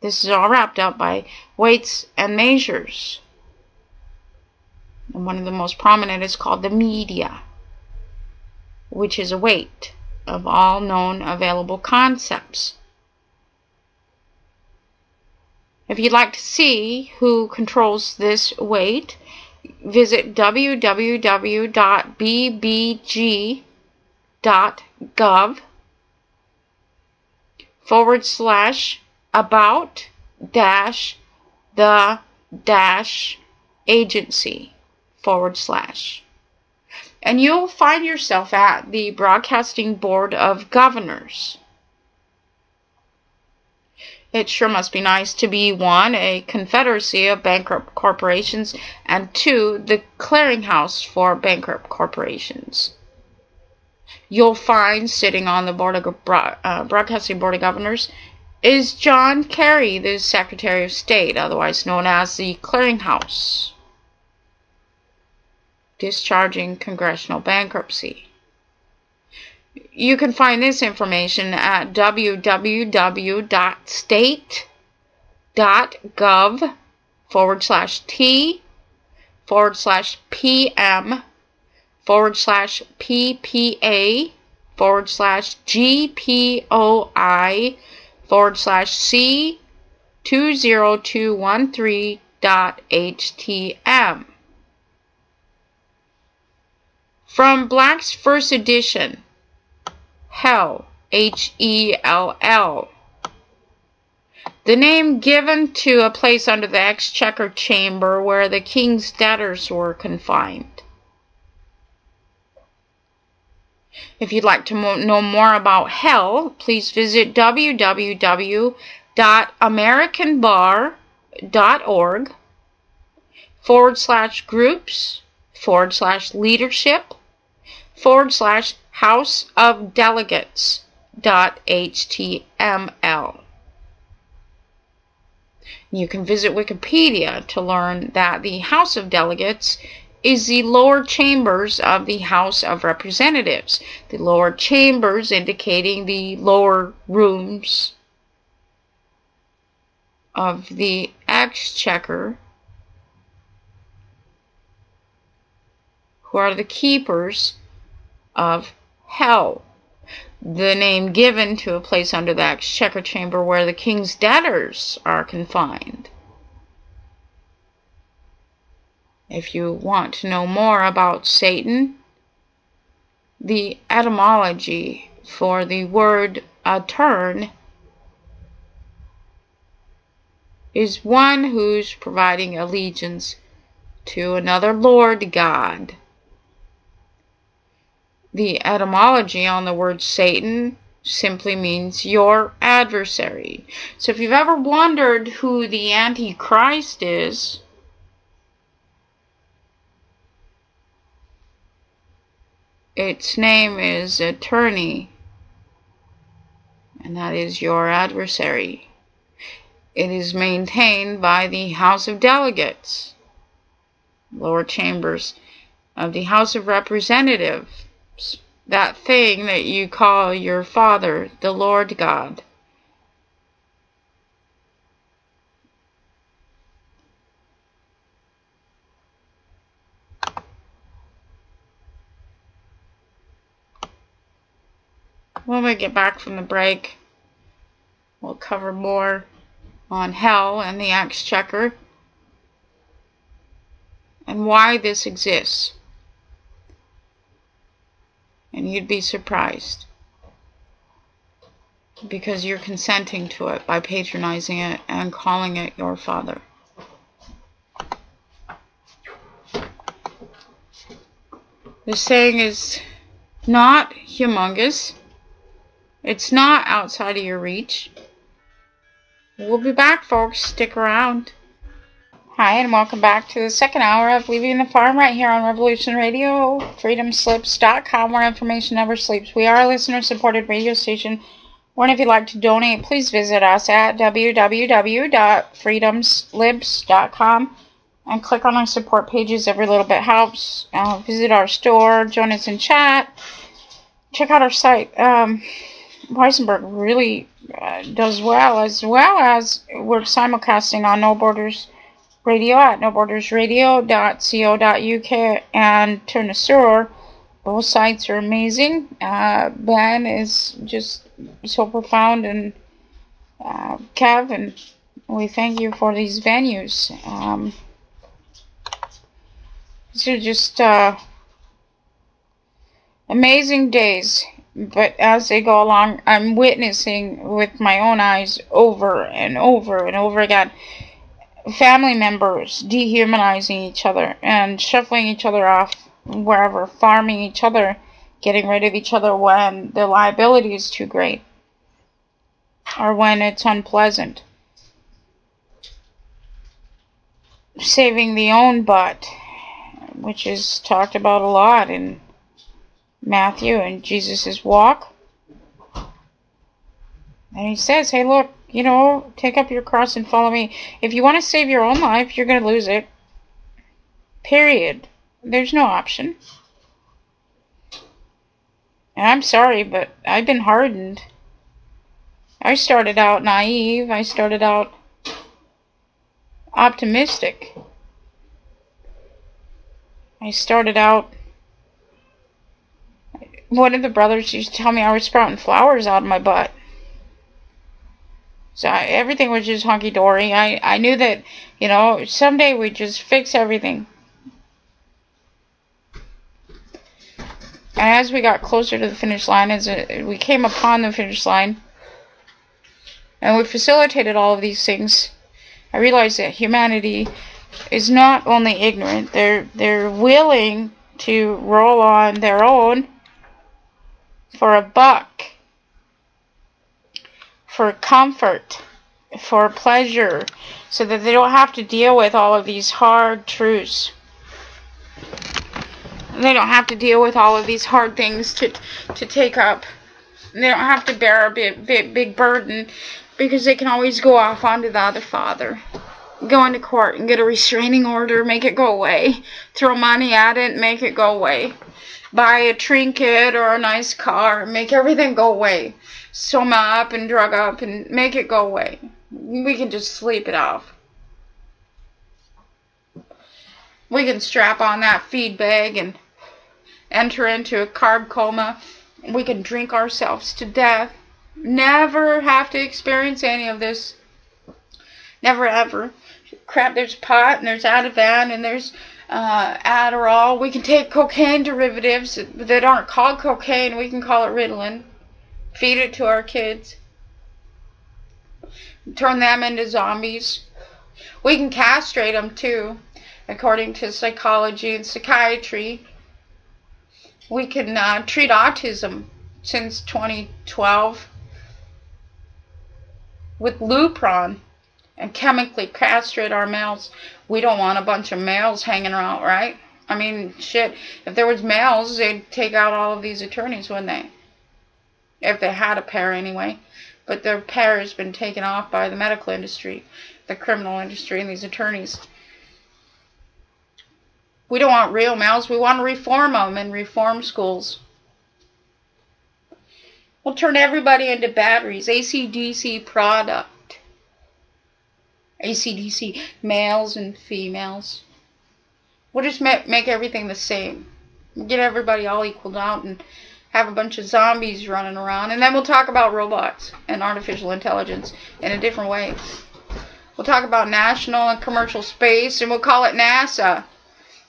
this is all wrapped up by weights and measures. And one of the most prominent is called the media, which is a weight of all known available concepts. If you'd like to see who controls this weight, visit www.bbg.gov forward slash about dash the dash agency forward slash. And you'll find yourself at the Broadcasting Board of Governors. It sure must be nice to be one, a confederacy of bankrupt corporations, and two, the clearinghouse for bankrupt corporations. You'll find sitting on the board of uh, broadcasting board of governors is John Kerry, the Secretary of State, otherwise known as the Clearinghouse, discharging congressional bankruptcy. You can find this information at www.state.gov forward slash T forward slash PM forward slash PPA forward slash GPOI forward slash C 20213.htm. From Black's first edition, Hell, H E L L. The name given to a place under the Exchequer Chamber where the king's debtors were confined. If you'd like to know more about hell, please visit www.americanbar.org forward slash groups forward slash leadership forward slash House of Delegates .html. You can visit Wikipedia to learn that the House of Delegates is the lower chambers of the House of Representatives. The lower chambers indicating the lower rooms of the Exchequer, who are the keepers of hell. The name given to a place under the Exchequer Chamber where the king's debtors are confined. If you want to know more about Satan, the etymology for the word "attorn" is one who's providing allegiance to another Lord God. The etymology on the word Satan simply means your adversary. So if you've ever wondered who the Antichrist is, Its name is attorney, and that is your adversary. It is maintained by the House of Delegates, lower chambers of the House of Representatives, that thing that you call your Father, the Lord God. when we get back from the break, we'll cover more on hell and the exchequer and why this exists. And you'd be surprised because you're consenting to it by patronizing it and calling it your father. The saying is not humongous. It's not outside of your reach. We'll be back, folks. Stick around. Hi, and welcome back to the second hour of Leaving the Farm right here on Revolution Radio, freedomslips.com, where information never sleeps. We are a listener-supported radio station. And if you'd like to donate, please visit us at www.freedomslips.com and click on our support pages. Every little bit helps. Uh, visit our store, join us in chat, check out our site. Um, Weissenberg really uh, does well, as well as we're simulcasting on No Borders Radio at nobordersradio.co.uk and Tirnasaor. Both sites are amazing. Uh, ben is just so profound and uh, Kev, and we thank you for these venues. Um, these are just uh, amazing days but as they go along, I'm witnessing with my own eyes over and over and over again family members dehumanizing each other and shuffling each other off wherever, farming each other, getting rid of each other when the liability is too great or when it's unpleasant. Saving the own butt, which is talked about a lot in Matthew and Jesus' walk. And he says, hey, look, you know, take up your cross and follow me. If you want to save your own life, you're going to lose it. Period. There's no option. And I'm sorry, but I've been hardened. I started out naive. I started out optimistic. I started out. One of the brothers used to tell me I was sprouting flowers out of my butt. So I, everything was just honky dory. I, I knew that, you know, someday we'd just fix everything. And as we got closer to the finish line, as we came upon the finish line, and we facilitated all of these things, I realized that humanity is not only ignorant, they're, they're willing to roll on their own for a buck, for comfort, for pleasure, so that they don't have to deal with all of these hard truths. They don't have to deal with all of these hard things to to take up. They don't have to bear a big, big, big burden because they can always go off onto the other father. Go into court and get a restraining order, make it go away. Throw money at it, make it go away. Buy a trinket or a nice car, make everything go away. Sew up and drug up and make it go away. We can just sleep it off. We can strap on that feed bag and enter into a carb coma. We can drink ourselves to death. Never have to experience any of this. Never ever. Crap, there's pot and there's Ativan and there's uh, Adderall. We can take cocaine derivatives that aren't called cocaine. We can call it Ritalin. Feed it to our kids. Turn them into zombies. We can castrate them too, according to psychology and psychiatry. We can uh, treat autism since 2012 with Lupron and chemically castrate our males. We don't want a bunch of males hanging around, right? I mean, shit, if there was males, they'd take out all of these attorneys, wouldn't they? If they had a pair anyway. But their pair has been taken off by the medical industry, the criminal industry, and these attorneys. We don't want real males. We want to reform them in reform schools. We'll turn everybody into batteries. ACDC product. ACDC males and females. We'll just make everything the same. Get everybody all equaled out and have a bunch of zombies running around. And then we'll talk about robots and artificial intelligence in a different way. We'll talk about national and commercial space and we'll call it NASA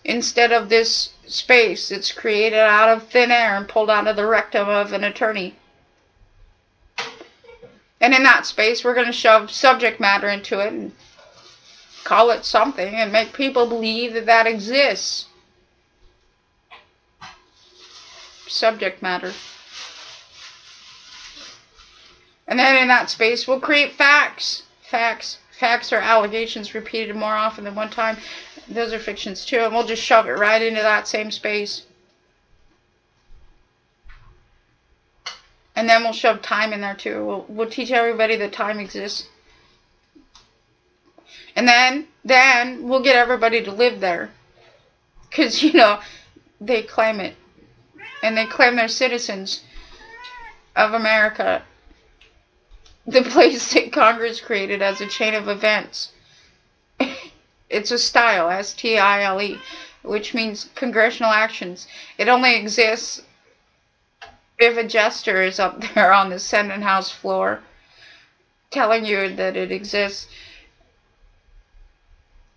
instead of this space that's created out of thin air and pulled out of the rectum of an attorney. And in that space, we're going to shove subject matter into it and call it something and make people believe that that exists. Subject matter. And then in that space, we'll create facts. Facts. Facts are allegations repeated more often than one time. Those are fictions too, and we'll just shove it right into that same space. And then we'll shove time in there too. We'll, we'll teach everybody that time exists. And then, then we'll get everybody to live there. Because, you know, they claim it. And they claim they're citizens of America. The place that Congress created as a chain of events. it's a style, S-T-I-L-E, which means congressional actions. It only exists if a jester is up there on the Senate House floor telling you that it exists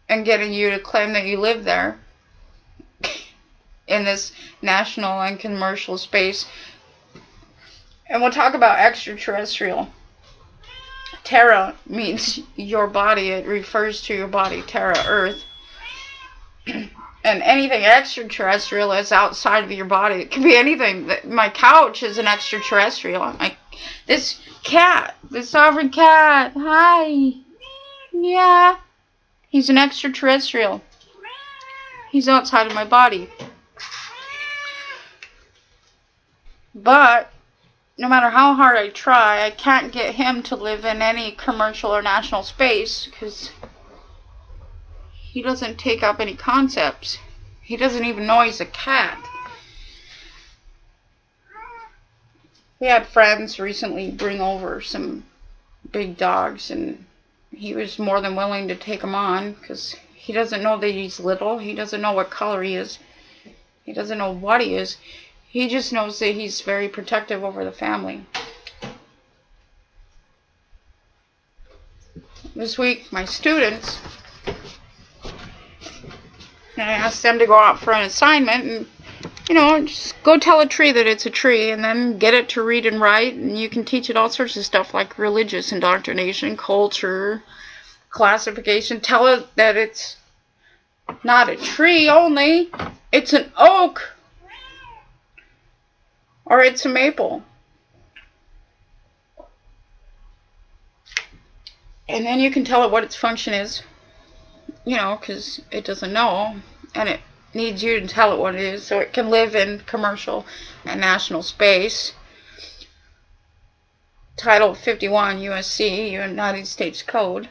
and getting you to claim that you live there in this national and commercial space. And we'll talk about extraterrestrial. Terra means your body. It refers to your body. Terra, Earth. and anything extraterrestrial is outside of your body. It can be anything. My couch is an extraterrestrial. My this cat, the sovereign cat. Hi. Yeah. He's an extraterrestrial. He's outside of my body. But no matter how hard I try, I can't get him to live in any commercial or national space because he doesn't take up any concepts. He doesn't even know he's a cat. We had friends recently bring over some big dogs and he was more than willing to take them on because he doesn't know that he's little. He doesn't know what color he is. He doesn't know what he is. He just knows that he's very protective over the family. This week, my students, and I asked them to go out for an assignment and, you know, just go tell a tree that it's a tree and then get it to read and write. And you can teach it all sorts of stuff like religious indoctrination, culture, classification. Tell it that it's not a tree only, it's an oak or it's a maple. And then you can tell it what its function is, you know, because it doesn't know, and it needs you to tell it what it is so it can live in commercial and national space. Title 51 USC, United States Code.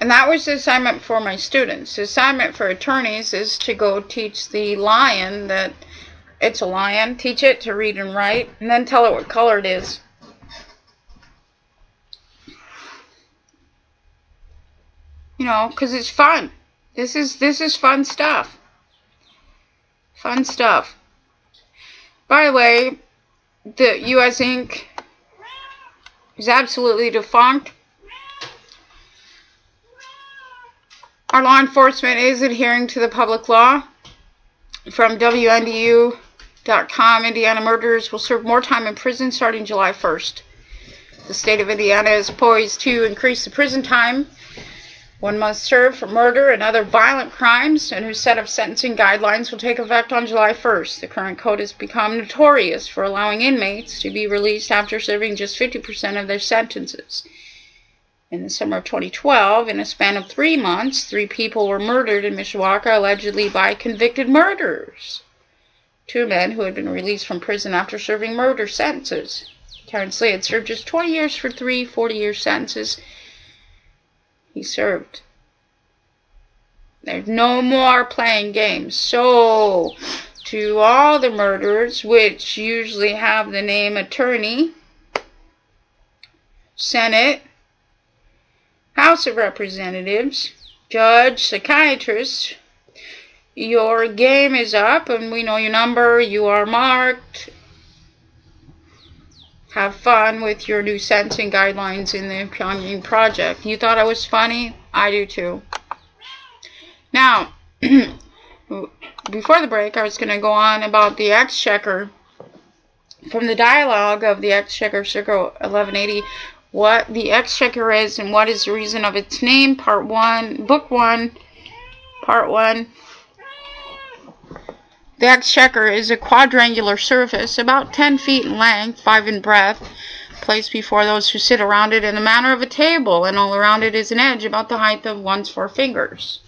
And that was the assignment for my students. The assignment for attorneys is to go teach the lion that it's a lion, teach it to read and write, and then tell it what color it is. You know, because it's fun. This is this is fun stuff. Fun stuff. By the way, the U.S. Inc. is absolutely defunct. Our law enforcement is adhering to the public law. From WNDU.com, Indiana murderers will serve more time in prison starting July 1st. The state of Indiana is poised to increase the prison time one must serve for murder and other violent crimes, and whose set of sentencing guidelines will take effect on July 1st. The current code has become notorious for allowing inmates to be released after serving just 50% of their sentences. In the summer of 2012, in a span of three months, three people were murdered in Mishawaka allegedly by convicted murderers. Two men who had been released from prison after serving murder sentences. Terrence Lee had served just 20 years for three 40-year sentences he served. There's no more playing games. So, to all the murderers, which usually have the name attorney, Senate, House of Representatives, judge, psychiatrist, your game is up and we know your number, you are marked. Have fun with your new sentencing guidelines in the Pyongyang project. You thought I was funny? I do too. Now, before the break, I was going to go on about the Exchequer. From the dialogue of the Exchequer Circle 1180, what the exchequer is and what is the reason of its name, part 1, book 1, part 1. The exchequer is a quadrangular surface, about 10 feet in length, 5 in breadth, placed before those who sit around it in the manner of a table, and all around it is an edge about the height of one's four fingers.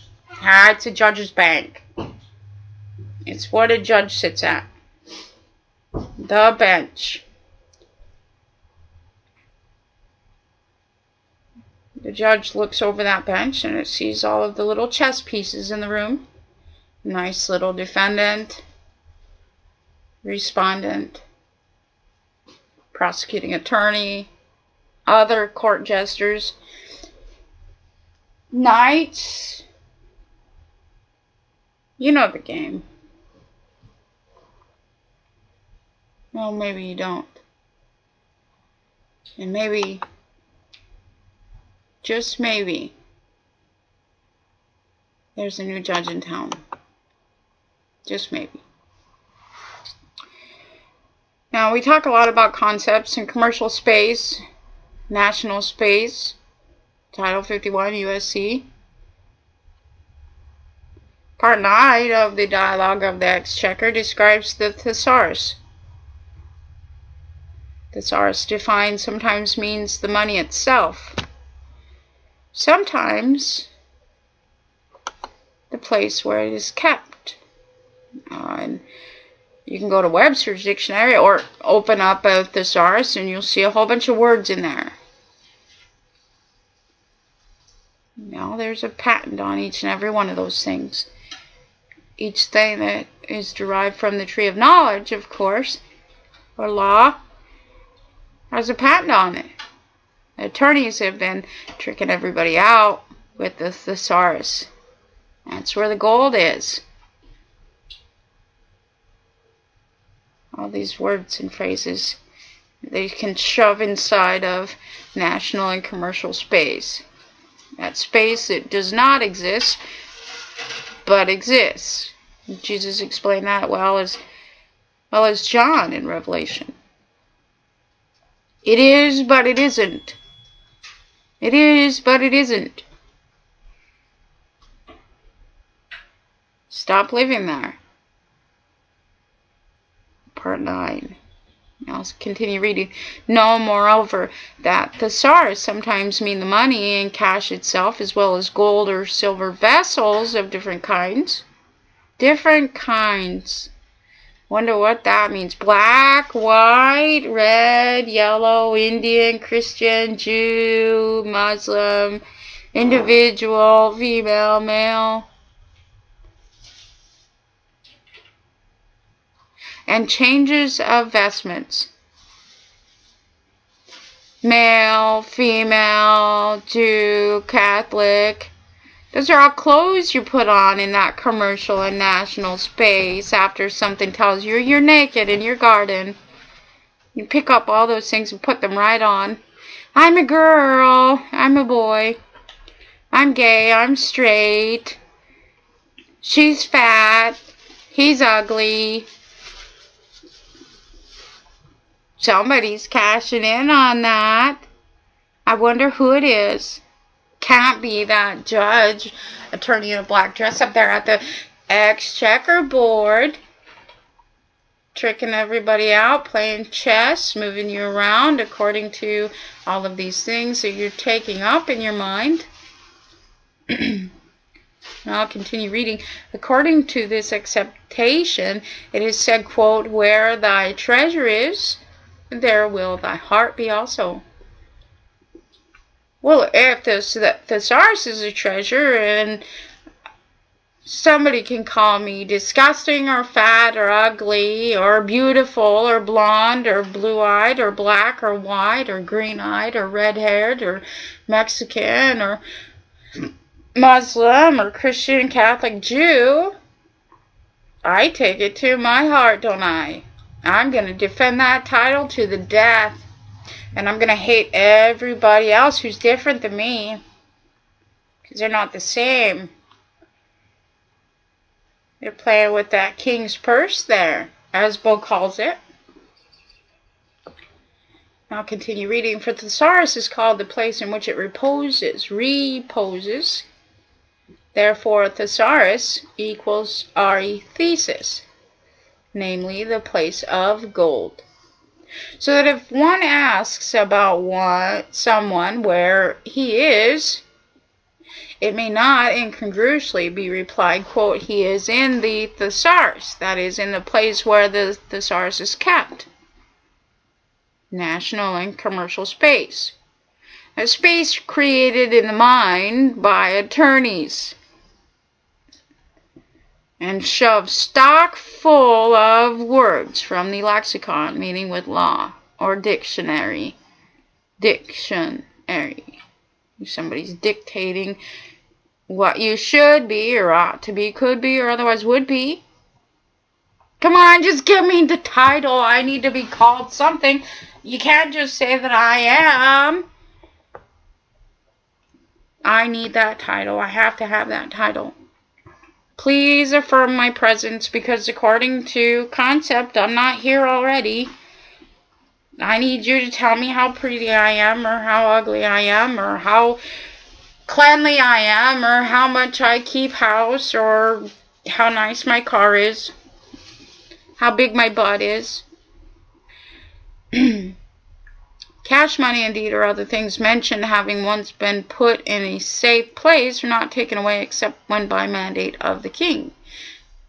Ah, it's a judge's bank. It's what a judge sits at. The bench. The judge looks over that bench and it sees all of the little chess pieces in the room. Nice little defendant, respondent, prosecuting attorney, other court jesters, knights. You know the game. Well, maybe you don't. And maybe just maybe, there's a new judge in town. Just maybe. Now, we talk a lot about concepts in commercial space, national space, Title 51 USC. Part 9 of the Dialogue of the Exchequer describes the thesaurus. Thesaurus defined sometimes means the money itself. Sometimes the place where it is kept. Uh, and you can go to Webster's dictionary or open up a thesaurus and you'll see a whole bunch of words in there. Now there's a patent on each and every one of those things. Each thing that is derived from the tree of knowledge, of course, or law, has a patent on it. Attorneys have been tricking everybody out with the thesaurus. That's where the gold is. All these words and phrases they can shove inside of national and commercial space. That space that does not exist, but exists. Jesus explained that well as well as John in Revelation. It is, but it isn't. It is, but it isn't. Stop living there. Part 9. I'll continue reading. No, moreover, that the thesaurus sometimes mean the money and cash itself, as well as gold or silver vessels of different kinds. Different kinds. Wonder what that means. Black, white, red, yellow, Indian, Christian, Jew, Muslim, individual, female, male. and changes of vestments. Male, female, Jew, Catholic. Those are all clothes you put on in that commercial and national space after something tells you you're naked in your garden. You pick up all those things and put them right on. I'm a girl. I'm a boy. I'm gay. I'm straight. She's fat. He's ugly. Somebody's cashing in on that. I wonder who it is. Can't be that judge, attorney in a black dress up there at the exchequer board. Tricking everybody out, playing chess, moving you around according to all of these things that you're taking up in your mind. I'll continue reading. According to this acceptation, it is said, quote, Where thy treasure is, there will thy heart be also. Well, if the thesaurus is a treasure and somebody can call me disgusting or fat or ugly or beautiful or blonde or blue-eyed or black or white or green-eyed or red-haired or Mexican or Muslim or Christian, Catholic, Jew, I take it to my heart, don't I? I'm going to defend that title to the death. And I'm going to hate everybody else who's different than me. Because they're not the same. They're playing with that king's purse there, as Bo calls it. I'll continue reading. For thesaurus is called the place in which it reposes, reposes. Therefore, thesaurus equals thesis namely the place of gold. So that if one asks about what someone where he is, it may not incongruously be replied, quote, he is in the thesaurus, that is, in the place where the thesaurus is kept. National and commercial space. A space created in the mind by attorneys and shove stock full of words from the lexicon, meaning with law, or dictionary. Dictionary. Somebody's dictating what you should be, or ought to be, could be, or otherwise would be. Come on, just give me the title. I need to be called something. You can't just say that I am. I need that title. I have to have that title. Please affirm my presence because according to concept, I'm not here already. I need you to tell me how pretty I am or how ugly I am or how cleanly I am or how much I keep house or how nice my car is, how big my butt is. Cash money, indeed, or other things mentioned having once been put in a safe place are not taken away except when by mandate of the king.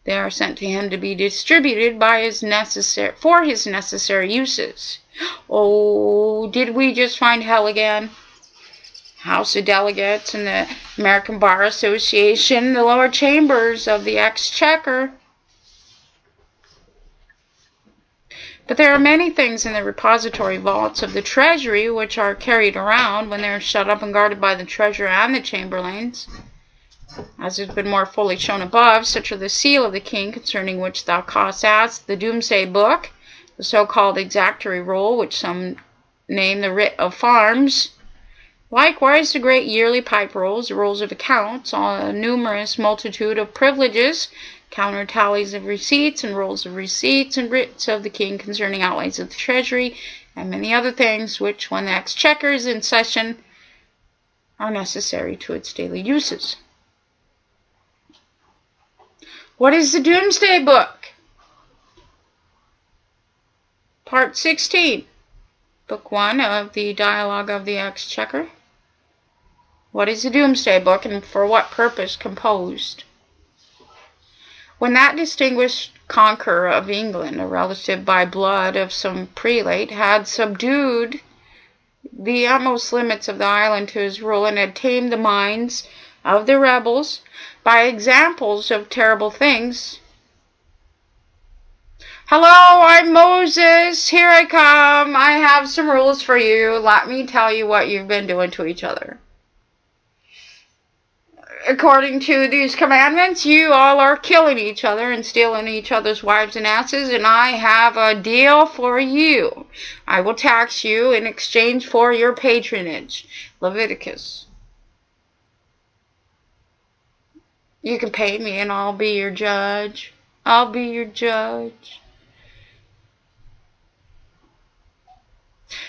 They are sent to him to be distributed by his necessary for his necessary uses. Oh, did we just find hell again? House of Delegates and the American Bar Association, the lower chambers of the Exchequer. But there are many things in the repository vaults of the Treasury which are carried around when they are shut up and guarded by the Treasurer and the Chamberlains. As has been more fully shown above, such are the seal of the king concerning which thou canst ask, the Doomsday Book, the so-called exactory roll, which some name the writ of farms, Likewise, the great yearly pipe rolls, the rolls of accounts, a numerous multitude of privileges, counter tallies of receipts, and rolls of receipts, and writs of the king concerning outlays of the treasury, and many other things which, when the exchequer is in session, are necessary to its daily uses. What is the Doomsday Book? Part 16. Book 1 of the Dialogue of the Exchequer. What is the Doomsday Book and for what purpose composed? When that distinguished conqueror of England, a relative by blood of some prelate, had subdued the utmost limits of the island to his rule and had tamed the minds of the rebels by examples of terrible things. Hello, I'm Moses. Here I come. I have some rules for you. Let me tell you what you've been doing to each other according to these commandments, you all are killing each other and stealing each other's wives and asses, and I have a deal for you. I will tax you in exchange for your patronage. Leviticus. You can pay me and I'll be your judge. I'll be your judge.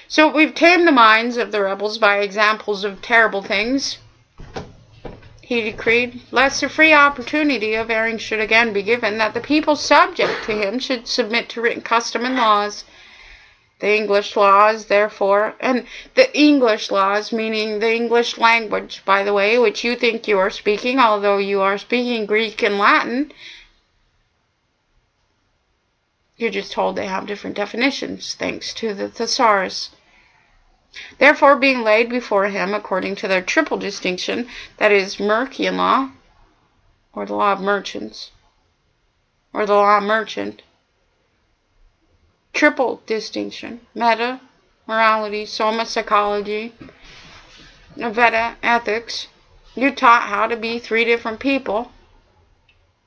So we've tamed the minds of the rebels by examples of terrible things he decreed, lest a free opportunity of erring should again be given, that the people subject to him should submit to written custom and laws. The English laws, therefore, and the English laws, meaning the English language, by the way, which you think you are speaking, although you are speaking Greek and Latin, you're just told they have different definitions, thanks to the thesaurus. Therefore, being laid before him according to their triple distinction, that is, Mercian law, or the law of merchants, or the law of merchant, triple distinction, meta, morality, soma, psychology, veda, ethics, you're taught how to be three different people,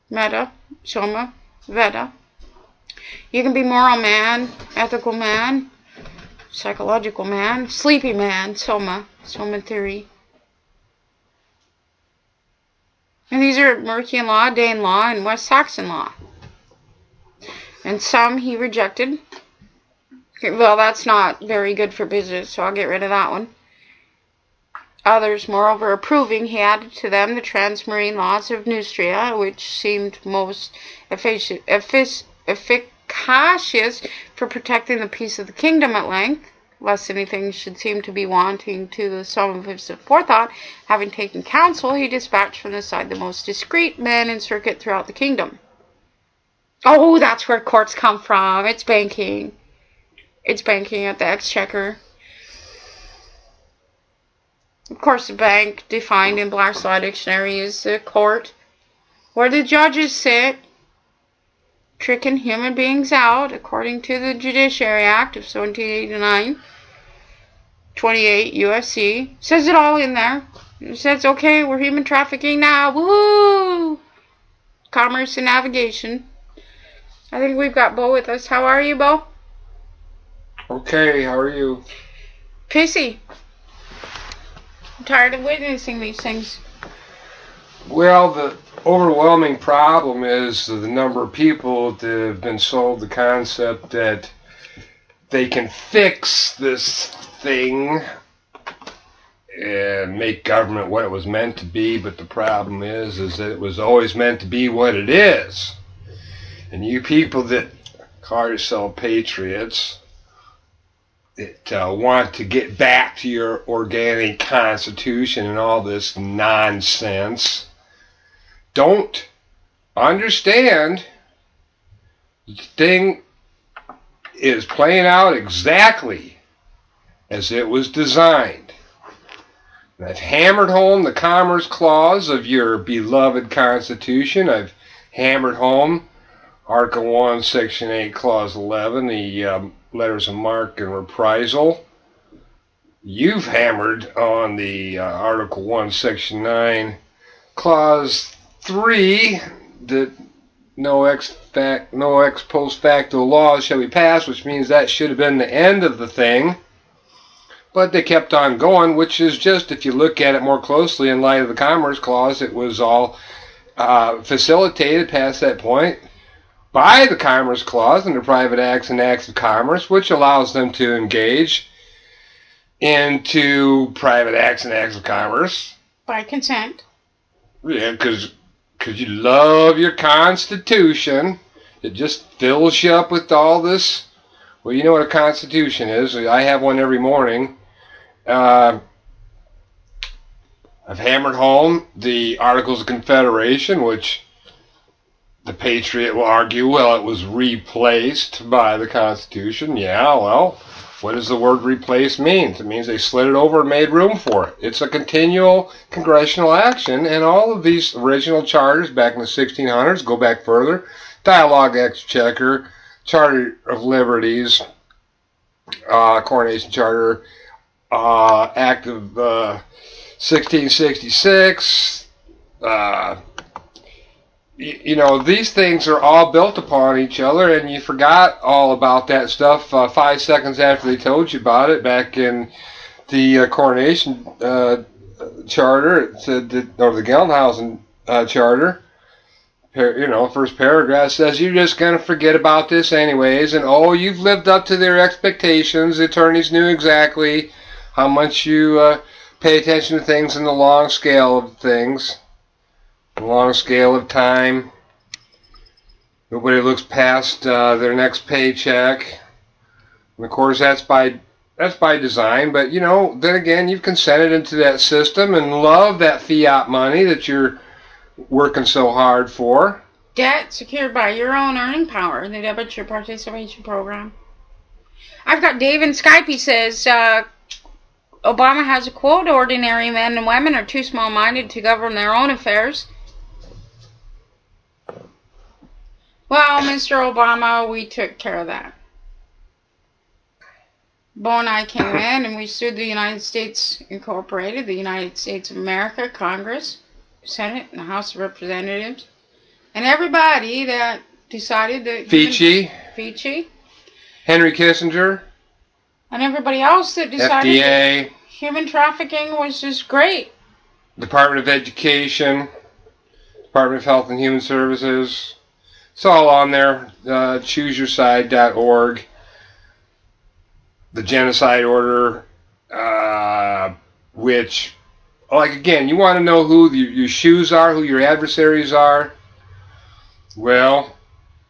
meta, soma, veda. You can be moral man, ethical man, psychological man, sleepy man, soma, soma theory. And these are Mercian law, Dane law, and West Saxon law. And some he rejected. Okay, well, that's not very good for business, so I'll get rid of that one. Others, moreover, approving, he added to them the transmarine laws of Neustria, which seemed most efficacious for protecting the peace of the kingdom at length, lest anything should seem to be wanting to the sum of his forethought. Having taken counsel, he dispatched from the side the most discreet men in circuit throughout the kingdom. Oh, that's where courts come from. It's banking. It's banking at the exchequer. Of course, the bank, defined in Black's Law Dictionary, is the court where the judges sit tricking human beings out, according to the Judiciary Act of 1789, 28 USC. Says it all in there. It says, okay, we're human trafficking now. Woo! Commerce and navigation. I think we've got Bo with us. How are you, Bo? Okay, how are you? Pissy. I'm tired of witnessing these things. Well, the overwhelming problem is the number of people that have been sold the concept that they can fix this thing and make government what it was meant to be, but the problem is is that it was always meant to be what it is. And you people that call yourself patriots that uh, want to get back to your organic constitution and all this nonsense don't understand the thing is playing out exactly as it was designed. I've hammered home the Commerce Clause of your beloved Constitution. I've hammered home Article 1, Section 8, Clause 11, the um, letters of marque and reprisal. You've hammered on the uh, Article 1, Section 9, Clause 3, that no ex fact, no ex post facto laws shall be passed, which means that should have been the end of the thing. But they kept on going, which is just, if you look at it more closely in light of the Commerce Clause, it was all uh, facilitated past that point by the Commerce Clause and the Private Acts and Acts of Commerce, which allows them to engage into private acts and acts of commerce. By consent. Yeah, because because you love your Constitution. It just fills you up with all this. Well, you know what a Constitution is. I have one every morning. Uh, I've hammered home the Articles of Confederation, which the Patriot will argue, well, it was replaced by the Constitution. Yeah, well, what does the word replace mean? It means they slid it over and made room for it. It's a continual congressional action, and all of these original charters back in the 1600s go back further. Dialogue Exchequer, Charter of Liberties, uh, Coronation Charter, uh, Act of uh, 1666, uh, you know, these things are all built upon each other, and you forgot all about that stuff uh, five seconds after they told you about it back in the uh, coronation uh, charter, it said that, or the Gelnhausen uh, charter. You know, first paragraph says you're just going to forget about this anyways, and oh, you've lived up to their expectations. The attorneys knew exactly how much you uh, pay attention to things in the long scale of things long scale of time. Nobody looks past uh, their next paycheck. And of course, that's by that's by design. But you know, then again, you've consented into that system and love that fiat money that you're working so hard for. Debt secured by your own earning power, in the debenture participation program. I've got Dave in Skype. He says uh, Obama has a quote: "Ordinary men and women are too small-minded to govern their own affairs." Well, Mr. Obama, we took care of that. Bo and I came in and we sued the United States Incorporated, the United States of America, Congress, Senate, and the House of Representatives, and everybody that decided that Fauci, Fauci, Henry Kissinger, and everybody else that decided FDA, human trafficking was just great. Department of Education, Department of Health and Human Services, it's all on there. Uh, ChooseYourSide.org. The genocide order, uh, which, like again, you want to know who the, your shoes are, who your adversaries are. Well,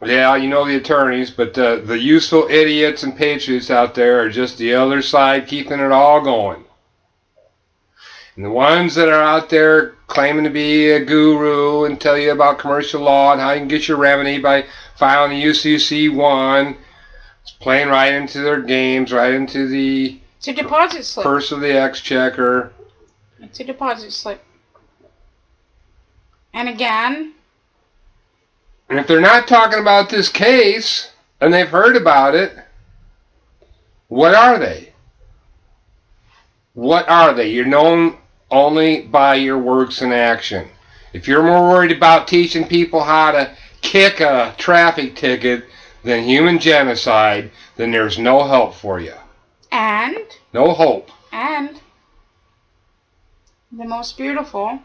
yeah, you know the attorneys, but uh, the useful idiots and patriots out there are just the other side keeping it all going. And the ones that are out there claiming to be a guru and tell you about commercial law and how you can get your remedy by filing the UCC one, it's playing right into their games, right into the it's a deposit slip. purse of the exchequer. It's a deposit slip. And again. And if they're not talking about this case and they've heard about it, what are they? What are they? You're known only by your works in action. If you're more worried about teaching people how to kick a traffic ticket than human genocide, then there's no help for you. And? No hope. And the most beautiful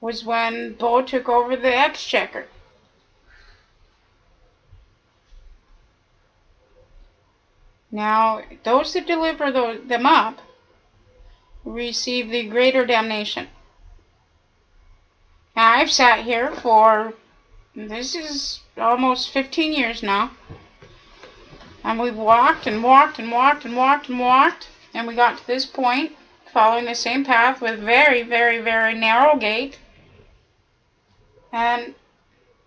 was when Bo took over the exchequer. Now, those that deliver them up receive the greater damnation. Now, I've sat here for, this is almost 15 years now, and we've walked and walked and walked and walked and walked, and we got to this point, following the same path with very, very, very narrow gate. And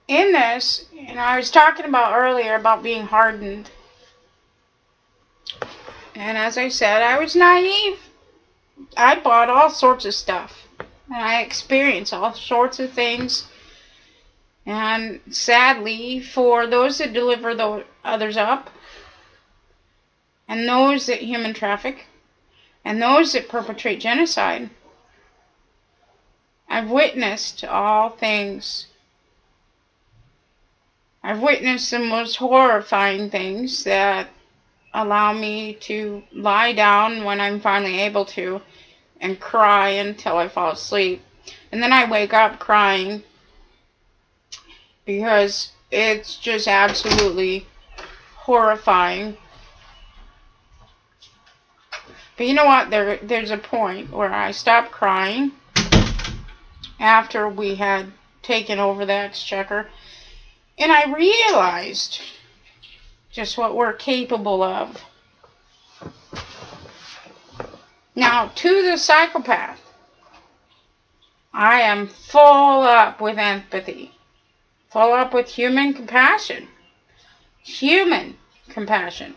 in this, and I was talking about earlier about being hardened. And as I said, I was naive. I bought all sorts of stuff. And I experienced all sorts of things. And sadly, for those that deliver the others up, and those that human traffic, and those that perpetrate genocide, I've witnessed all things. I've witnessed the most horrifying things that allow me to lie down when I'm finally able to and cry until I fall asleep. And then I wake up crying because it's just absolutely horrifying. But you know what? There, there's a point where I stopped crying after we had taken over the exchequer, and I realized just what we're capable of. Now, to the psychopath, I am full up with empathy, full up with human compassion. Human compassion.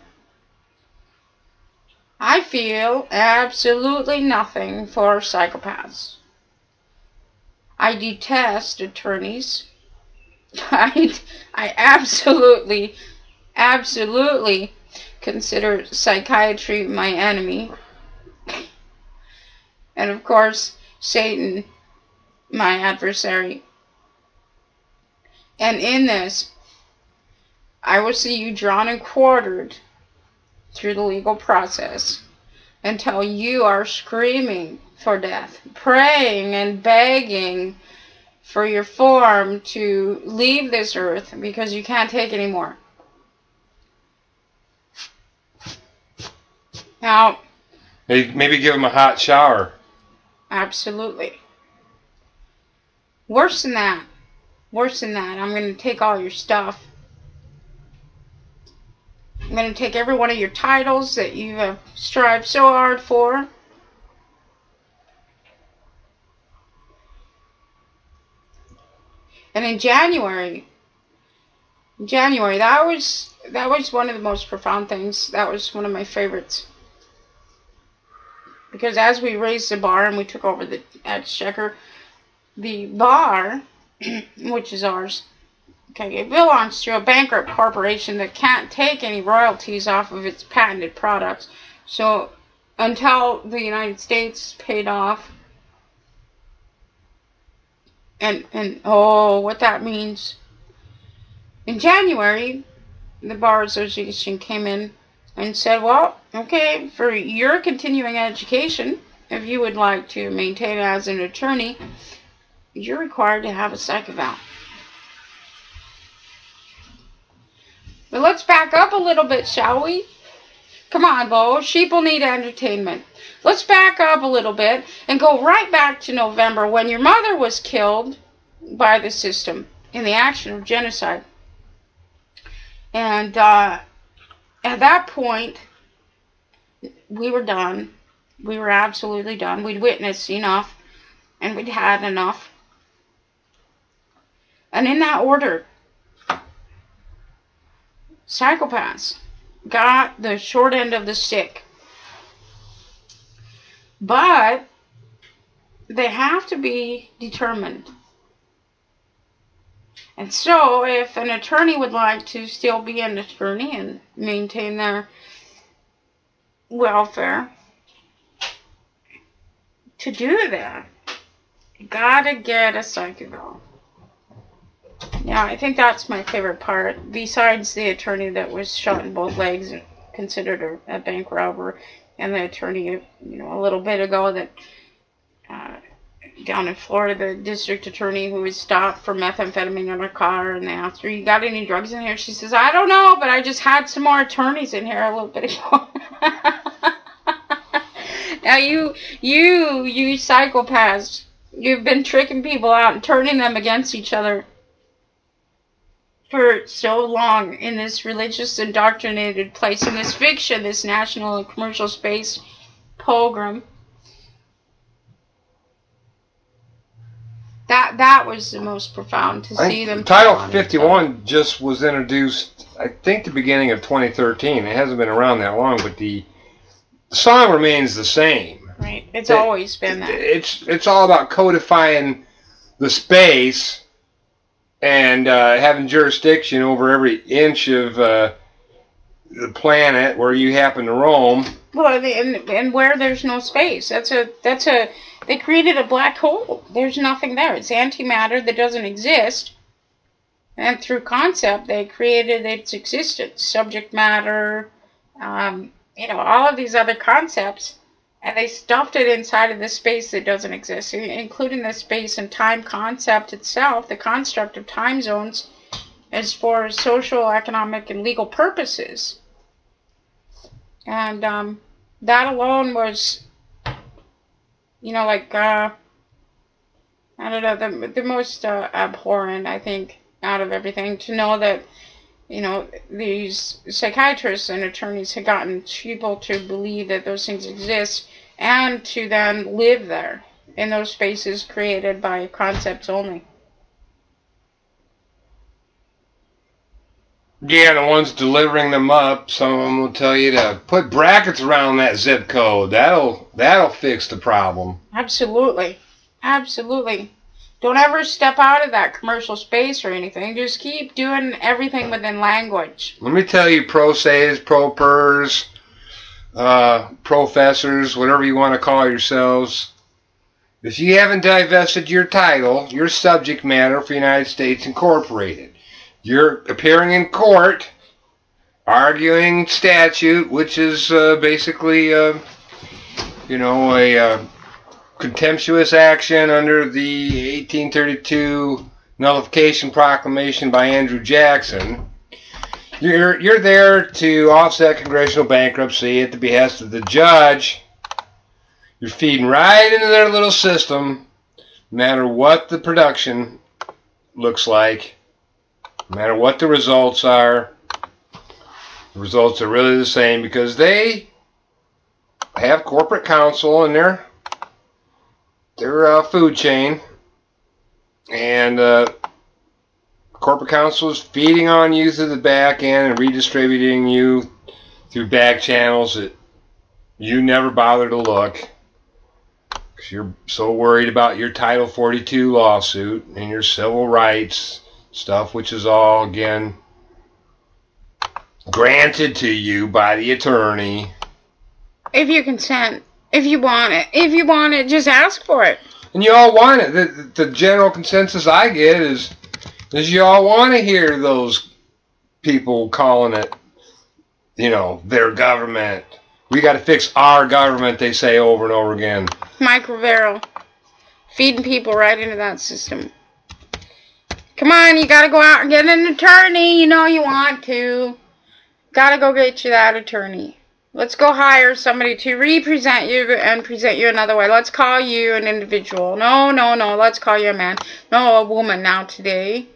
I feel absolutely nothing for psychopaths. I detest attorneys. I, I absolutely, absolutely consider psychiatry my enemy. And of course, Satan, my adversary. And in this, I will see you drawn and quartered through the legal process until you are screaming for death, praying and begging for your form to leave this earth because you can't take anymore. Now, maybe give him a hot shower. Absolutely. Worse than that. Worse than that. I'm going to take all your stuff. I'm going to take every one of your titles that you have uh, strived so hard for. And in January, January, that was that was one of the most profound things. That was one of my favorites. Because as we raised the bar and we took over the exchequer, the bar, which is ours, okay, it belongs to a bankrupt corporation that can't take any royalties off of its patented products. So until the United States paid off, and and oh, what that means. In January, the bar association came in and said, well, okay, for your continuing education, if you would like to maintain as an attorney, you're required to have a psych eval. But let's back up a little bit, shall we? Come on, Bo. Sheeple need entertainment. Let's back up a little bit and go right back to November when your mother was killed by the system in the action of genocide. And uh, at that point, we were done. We were absolutely done. We'd witnessed enough, and we'd had enough. And in that order, psychopaths got the short end of the stick. But they have to be determined. And so, if an attorney would like to still be an attorney and maintain their welfare, to do that, gotta get a psych eval. Yeah, I think that's my favorite part. Besides the attorney that was shot in both legs and considered a, a bank robber, and the attorney, you know, a little bit ago that uh, down in Florida, the district attorney who was stopped for methamphetamine in her car, and they asked her, "You got any drugs in here?" She says, "I don't know, but I just had some more attorneys in here a little bit ago." now you, you, you psychopaths, you've been tricking people out and turning them against each other for so long in this religious indoctrinated place, in this fiction, this national and commercial space program. That that was the most profound to I see them. Title put on it. 51 just was introduced, I think, the beginning of 2013. It hasn't been around that long, but the, the song remains the same. Right. It's It- always been that. It's it's all about codifying the space and uh, having jurisdiction over every inch of uh, the planet where you happen to roam. Well, and and where there's no space, that's a that's a they created a black hole. There's nothing there. It's antimatter that doesn't exist. And through concept, they created its existence, subject matter, um, you know, all of these other concepts, and they stuffed it inside of the space that doesn't exist, including the space and time concept itself. The construct of time zones as for social, economic, and legal purposes. And um, that alone was, you know, like, uh, I don't know, the, the most uh, abhorrent, I think, out of everything to know that, you know, these psychiatrists and attorneys had gotten people to believe that those things exist and to then live there in those spaces created by concepts only. Yeah, the ones delivering them up, some of them will tell you to put brackets around that zip code. That'll that'll fix the problem. Absolutely. Absolutely. Don't ever step out of that commercial space or anything. Just keep doing everything within language. Let me tell you, pro says, pro pers, uh, professors, whatever you want to call yourselves. If you haven't divested your title, your subject matter for United States Incorporated, you're appearing in court, arguing statute, which is uh, basically, uh, you know, a uh, contemptuous action under the 1832 nullification proclamation by Andrew Jackson. You're you're there to offset congressional bankruptcy at the behest of the judge. You're feeding right into their little system, no matter what the production looks like, no matter what the results are. The results are really the same because they have corporate counsel in their their uh, food chain, and uh, corporate counsel is feeding on you through the back end and redistributing you through back channels that you never bother to look because you're so worried about your Title 42 lawsuit and your civil rights stuff, which is all, again, granted to you by the attorney. If you consent, if you want it, if you want it, just ask for it. And you all want it. The, the general consensus I get is, is you all want to hear those people calling it, you know, their government. We got to fix our government, they say over and over again. Mike Rivero. Feeding people right into that system. Come on, you gotta go out and get an attorney. You know you want to. Gotta go get you that attorney. Let's go hire somebody to represent you and present you another way. Let's call you an individual. No, no, no. Let's call you a man. No, a woman now today.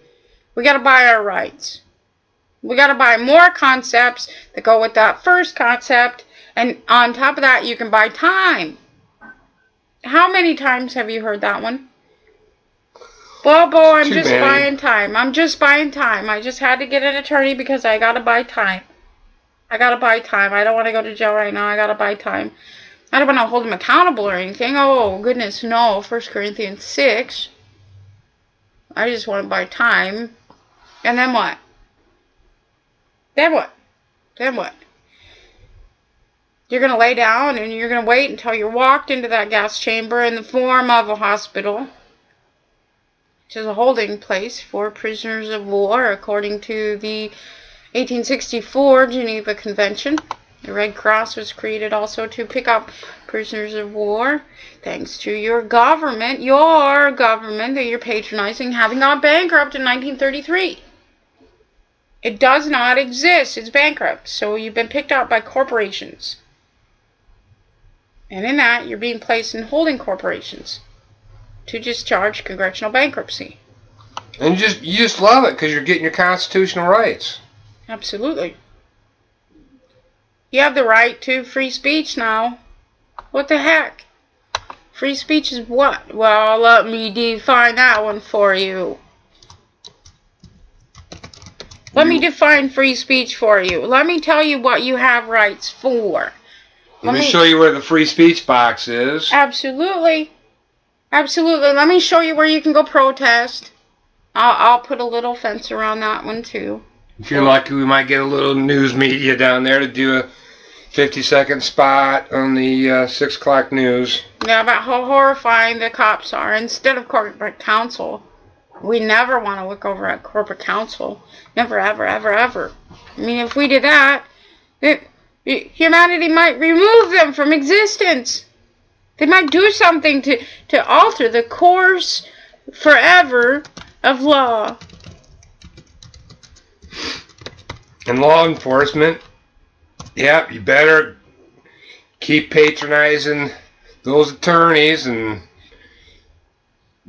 We gotta buy our rights. We gotta buy more concepts that go with that first concept. And on top of that, you can buy time. How many times have you heard that one? Well, boy, I'm Too just many. buying time. I'm just buying time. I just had to get an attorney because I gotta buy time. I gotta buy time. I don't want to go to jail right now. I gotta buy time. I don't want to hold him accountable or anything. Oh, goodness, no. First Corinthians 6. I just want to buy time. And then what? Then what? Then what? You're going to lay down and you're going to wait until you're walked into that gas chamber in the form of a hospital, which is a holding place for prisoners of war according to the 1864 Geneva Convention. The Red Cross was created also to pick up prisoners of war, thanks to your government, your government that you're patronizing, having gone bankrupt in 1933. It does not exist. It's bankrupt. So you've been picked up by corporations. And in that, you're being placed in holding corporations to discharge congressional bankruptcy. And you just you just love it because you're getting your constitutional rights. Absolutely. You have the right to free speech now. What the heck? Free speech is what? Well, let me define that one for you. Let me define free speech for you. Let me tell you what you have rights for. Let, me, show you where the free speech box is. Absolutely. Absolutely. Let me show you where you can go protest. I'll, I'll put a little fence around that one too. If you're lucky, we might get a little news media down there to do a 50 second spot on the uh, 6 o'clock news. Yeah, about how horrifying the cops are. Instead of corporate counsel, we never want to look over at corporate counsel. Never, ever, ever, ever. I mean, if we did that, it, it, humanity might remove them from existence. They might do something to, to alter the course forever of law. And law enforcement, yep, you better keep patronizing those attorneys and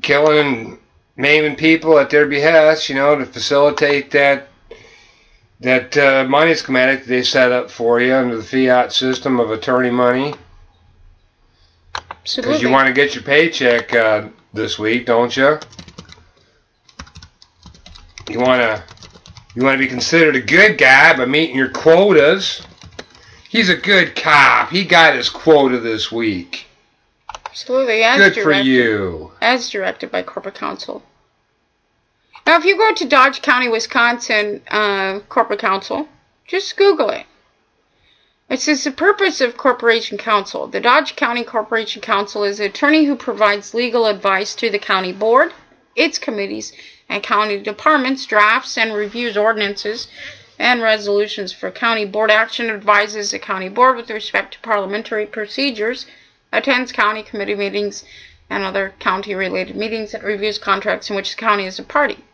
killing and maiming people at their behest, you know, to facilitate that that uh, money schematic they set up for you under the fiat system of attorney money. Because you want to get your paycheck uh, this week, don't you? You want to you want to be considered a good guy by meeting your quotas. He's a good cop. He got his quota this week. Absolutely. As good directed, for you. As directed by corporate counsel. Now, if you go to Dodge County, Wisconsin uh, Corporate Counsel, just Google it. It says the purpose of Corporation Counsel. The Dodge County Corporation Counsel is an attorney who provides legal advice to the county board, its committees, and county departments, drafts and reviews ordinances and resolutions for county board action, advises the county board with respect to parliamentary procedures, attends county committee meetings and other county related meetings, and reviews contracts in which the county is a party.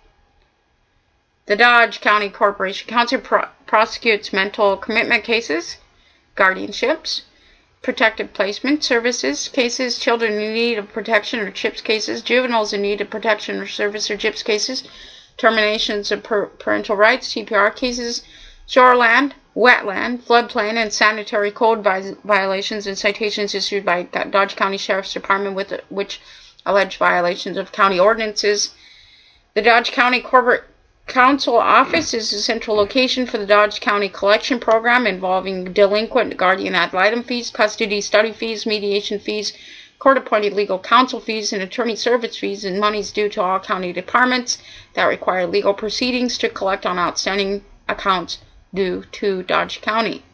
The Dodge County Corporation Counsel pro prosecutes mental commitment cases, guardianships, protective placement services cases, children in need of protection or CHIPS cases, juveniles in need of protection or service or CHIPS cases, terminations of per parental rights, TPR cases, shoreland, wetland, floodplain, and sanitary code violations and citations issued by Dodge County Sheriff's Department with which allege violations of county ordinances. The Dodge County Corporate Counsel Office is the central location for the Dodge County Collection Program involving delinquent guardian ad litem fees, custody study fees, mediation fees, court-appointed legal counsel fees, and attorney service fees and monies due to all county departments that require legal proceedings to collect on outstanding accounts due to Dodge County.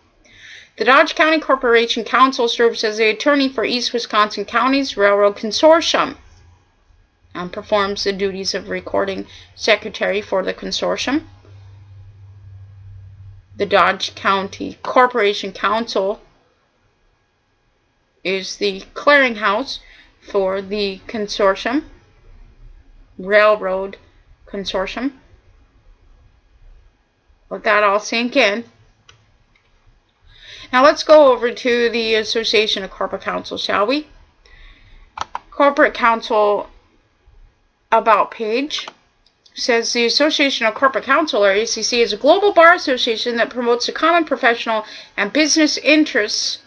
The Dodge County Corporation Counsel serves as the attorney for East Wisconsin Counties Railroad Consortium performs the duties of recording secretary for the consortium. The Dodge County Corporation Counsel is the clearinghouse for the consortium, railroad consortium. Let that all sink in. Now let's go over to the Association of Corporate Counsel, shall we? Corporate Counsel about page says the Association of Corporate Counsel, or ACC, is a global bar association that promotes the common professional and business interests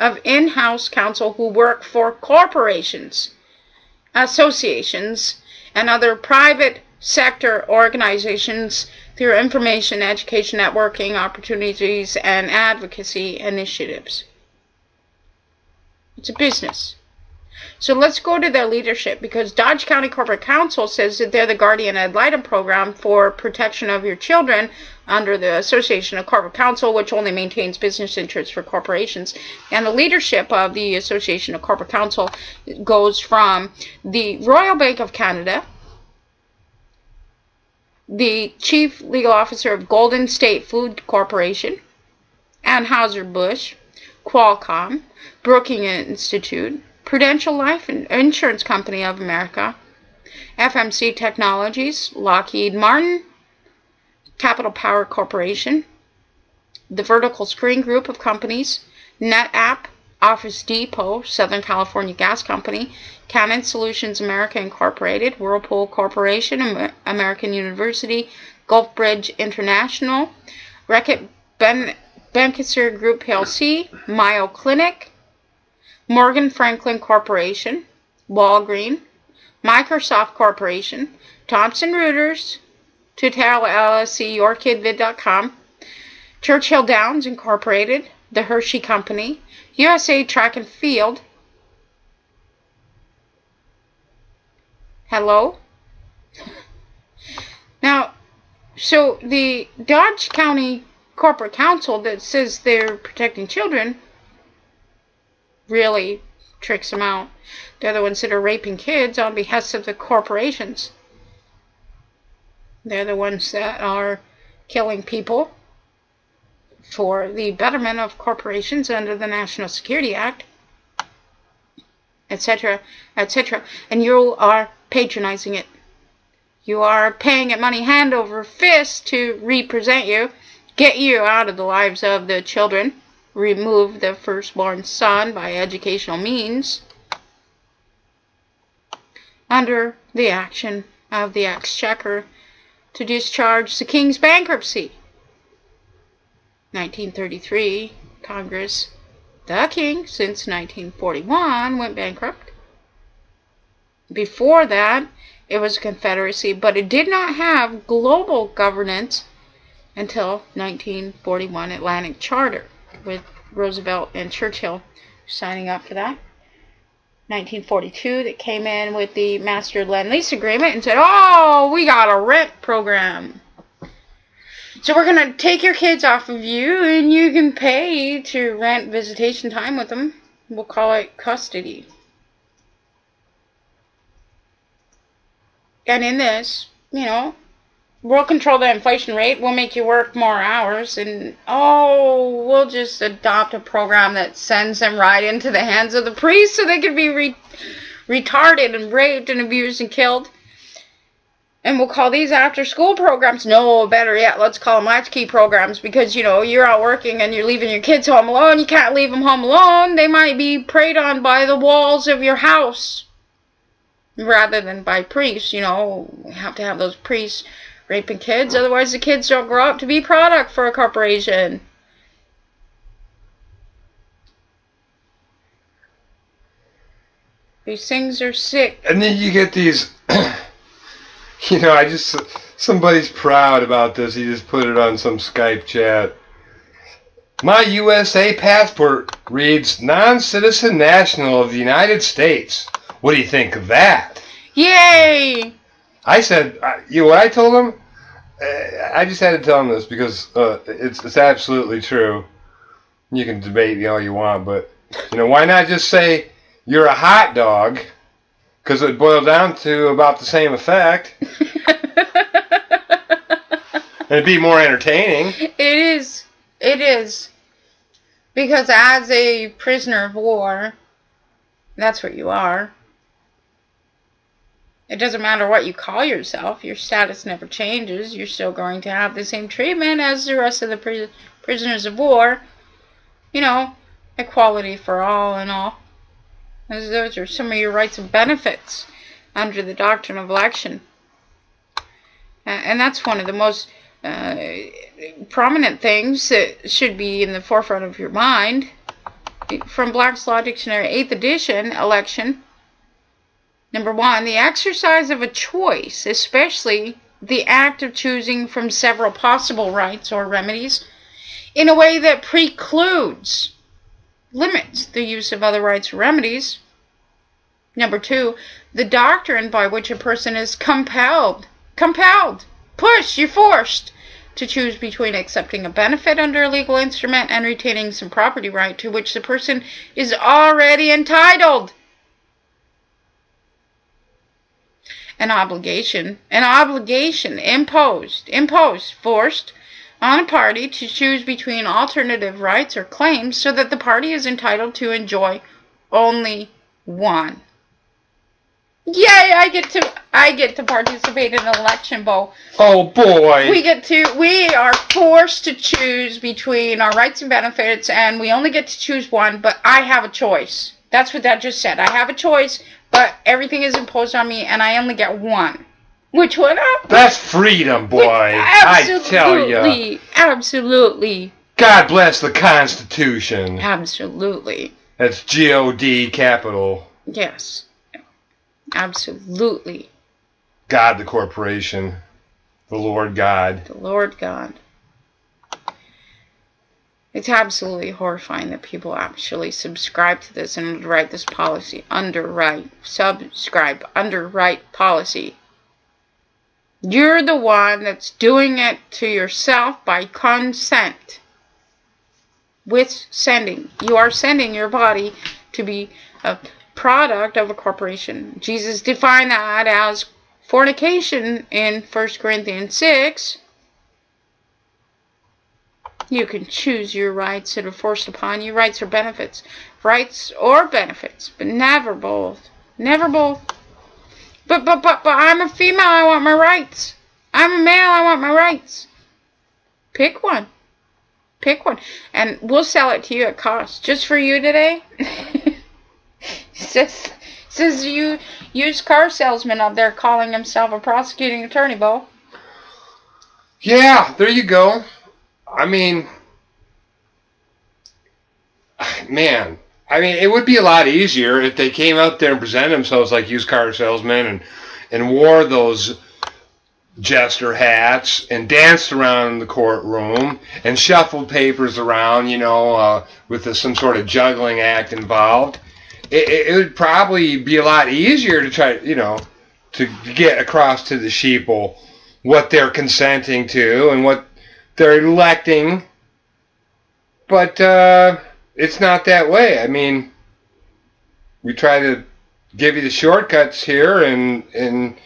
of in-house counsel who work for corporations, associations, and other private sector organizations through information, education, networking opportunities, and advocacy initiatives. It's a business. So let's go to their leadership because Dodge County Corporate Counsel says that they're the guardian ad litem program for protection of your children under the Association of Corporate Counsel, which only maintains business interests for corporations. And the leadership of the Association of Corporate Counsel goes from the Royal Bank of Canada, the Chief Legal Officer of Golden State Food Corporation, Anheuser-Busch, Qualcomm, Brookings Institute, Prudential Life and Insurance Company of America, FMC Technologies, Lockheed Martin, Capital Power Corporation, the Vertical Screen Group of Companies, NetApp, Office Depot, Southern California Gas Company, Canon Solutions America Incorporated, Whirlpool Corporation, American University, Gulf Bridge International, Reckitt ben Benckiser Group PLC, Mayo Clinic, Morgan Franklin Corporation, Walgreen, Microsoft Corporation, Thomson Reuters, Total LLC, YourKidVid.com, Churchill Downs Incorporated, The Hershey Company, USA Track and Field. Hello? Now, so the Dodge County Corporate Counsel that says they're protecting children really tricks them out. They're the ones that are raping kids on behest of the corporations. They're the ones that are killing people for the betterment of corporations under the National Security Act, etc., etc. And you are patronizing it. You are paying it money hand over fist to represent you, get you out of the lives of the children, remove the firstborn son by educational means, under the action of the Exchequer to discharge the King's bankruptcy. 1933, Congress, the King, since 1941, went bankrupt. Before that, it was a confederacy, but it did not have global governance until 1941 Atlantic Charter with Roosevelt and Churchill signing up for that. 1942 that came in with the Master Lend Lease Agreement and said, oh, we got a rent program. So we're going to take your kids off of you and you can pay to rent visitation time with them. We'll call it custody. And in this, you know, we'll control the inflation rate. We'll make you work more hours. And, oh, we'll just adopt a program that sends them right into the hands of the priests so they can be re retarded and raped and abused and killed. And we'll call these after school programs. No, better yet, let's call them latchkey programs because, you know, you're out working and you're leaving your kids home alone. You can't leave them home alone. They might be preyed on by the walls of your house rather than by priests. You know, we have to have those priests raping kids, otherwise the kids don't grow up to be product for a corporation. These things are sick. And then you get these, you know, I just, somebody's proud about this. He just put it on some Skype chat. My USA passport reads non-citizen national of the United States. What do you think of that? Yay! I said, you know what I told him? Uh, I just had to tell him this because uh, it's it's absolutely true. You can debate me all you want, but you know why not just say you're a hot dog? Because it would boil down to about the same effect. and it'd be more entertaining. It is. It is. Because as a prisoner of war, that's what you are. It doesn't matter what you call yourself, your status never changes. You're still going to have the same treatment as the rest of the pri prisoners of war. You know, equality for all and all. Those are some of your rights and benefits under the doctrine of election. And that's one of the most uh, prominent things that should be in the forefront of your mind. From Black's Law Dictionary, 8th edition, election Number one, the exercise of a choice, especially the act of choosing from several possible rights or remedies, in a way that precludes, limits the use of other rights or remedies. Number two, the doctrine by which a person is compelled, compelled, pushed, you're forced to choose between accepting a benefit under a legal instrument and retaining some property right to which the person is already entitled. An obligation, an obligation imposed, imposed, forced on a party to choose between alternative rights or claims so that the party is entitled to enjoy only one. Yay, I get to I get to participate in an election, Bo. Oh boy. We get to we are forced to choose between our rights and benefits and we only get to choose one, but I have a choice. That's what that just said. I have a choice but everything is imposed on me, and I only get one. Which one? That's freedom, boy. I tell you. Absolutely. God bless the Constitution. Absolutely. That's G-O-D capital. Yes. Absolutely. God, the corporation, the Lord God. The Lord God. It's absolutely horrifying that people actually subscribe to this and underwrite this policy. Underwrite. Subscribe. Underwrite policy. You're the one that's doing it to yourself by consent. With sending. You are sending your body to be a product of a corporation. Jesus defined that as fornication in 1 Corinthians 6. You can choose your rights that are forced upon you, rights or benefits. Rights or benefits, but never both. Never both. But, but, but, but I'm a female, I want my rights. I'm a male, I want my rights. Pick one. Pick one. And we'll sell it to you at cost. Just for you today. says, says you used car salesman out there calling himself a prosecuting attorney, Bo. Yeah, there you go. I mean, man, I mean, it would be a lot easier if they came out there and presented themselves like used car salesmen and and wore those jester hats and danced around in the courtroom and shuffled papers around, you know, uh, with a, some sort of juggling act involved. It, it, would probably be a lot easier to try, you know, to get across to the sheeple what they're consenting to and what they're electing. But uh, it's not that way. I mean, we try to give you the shortcuts here and and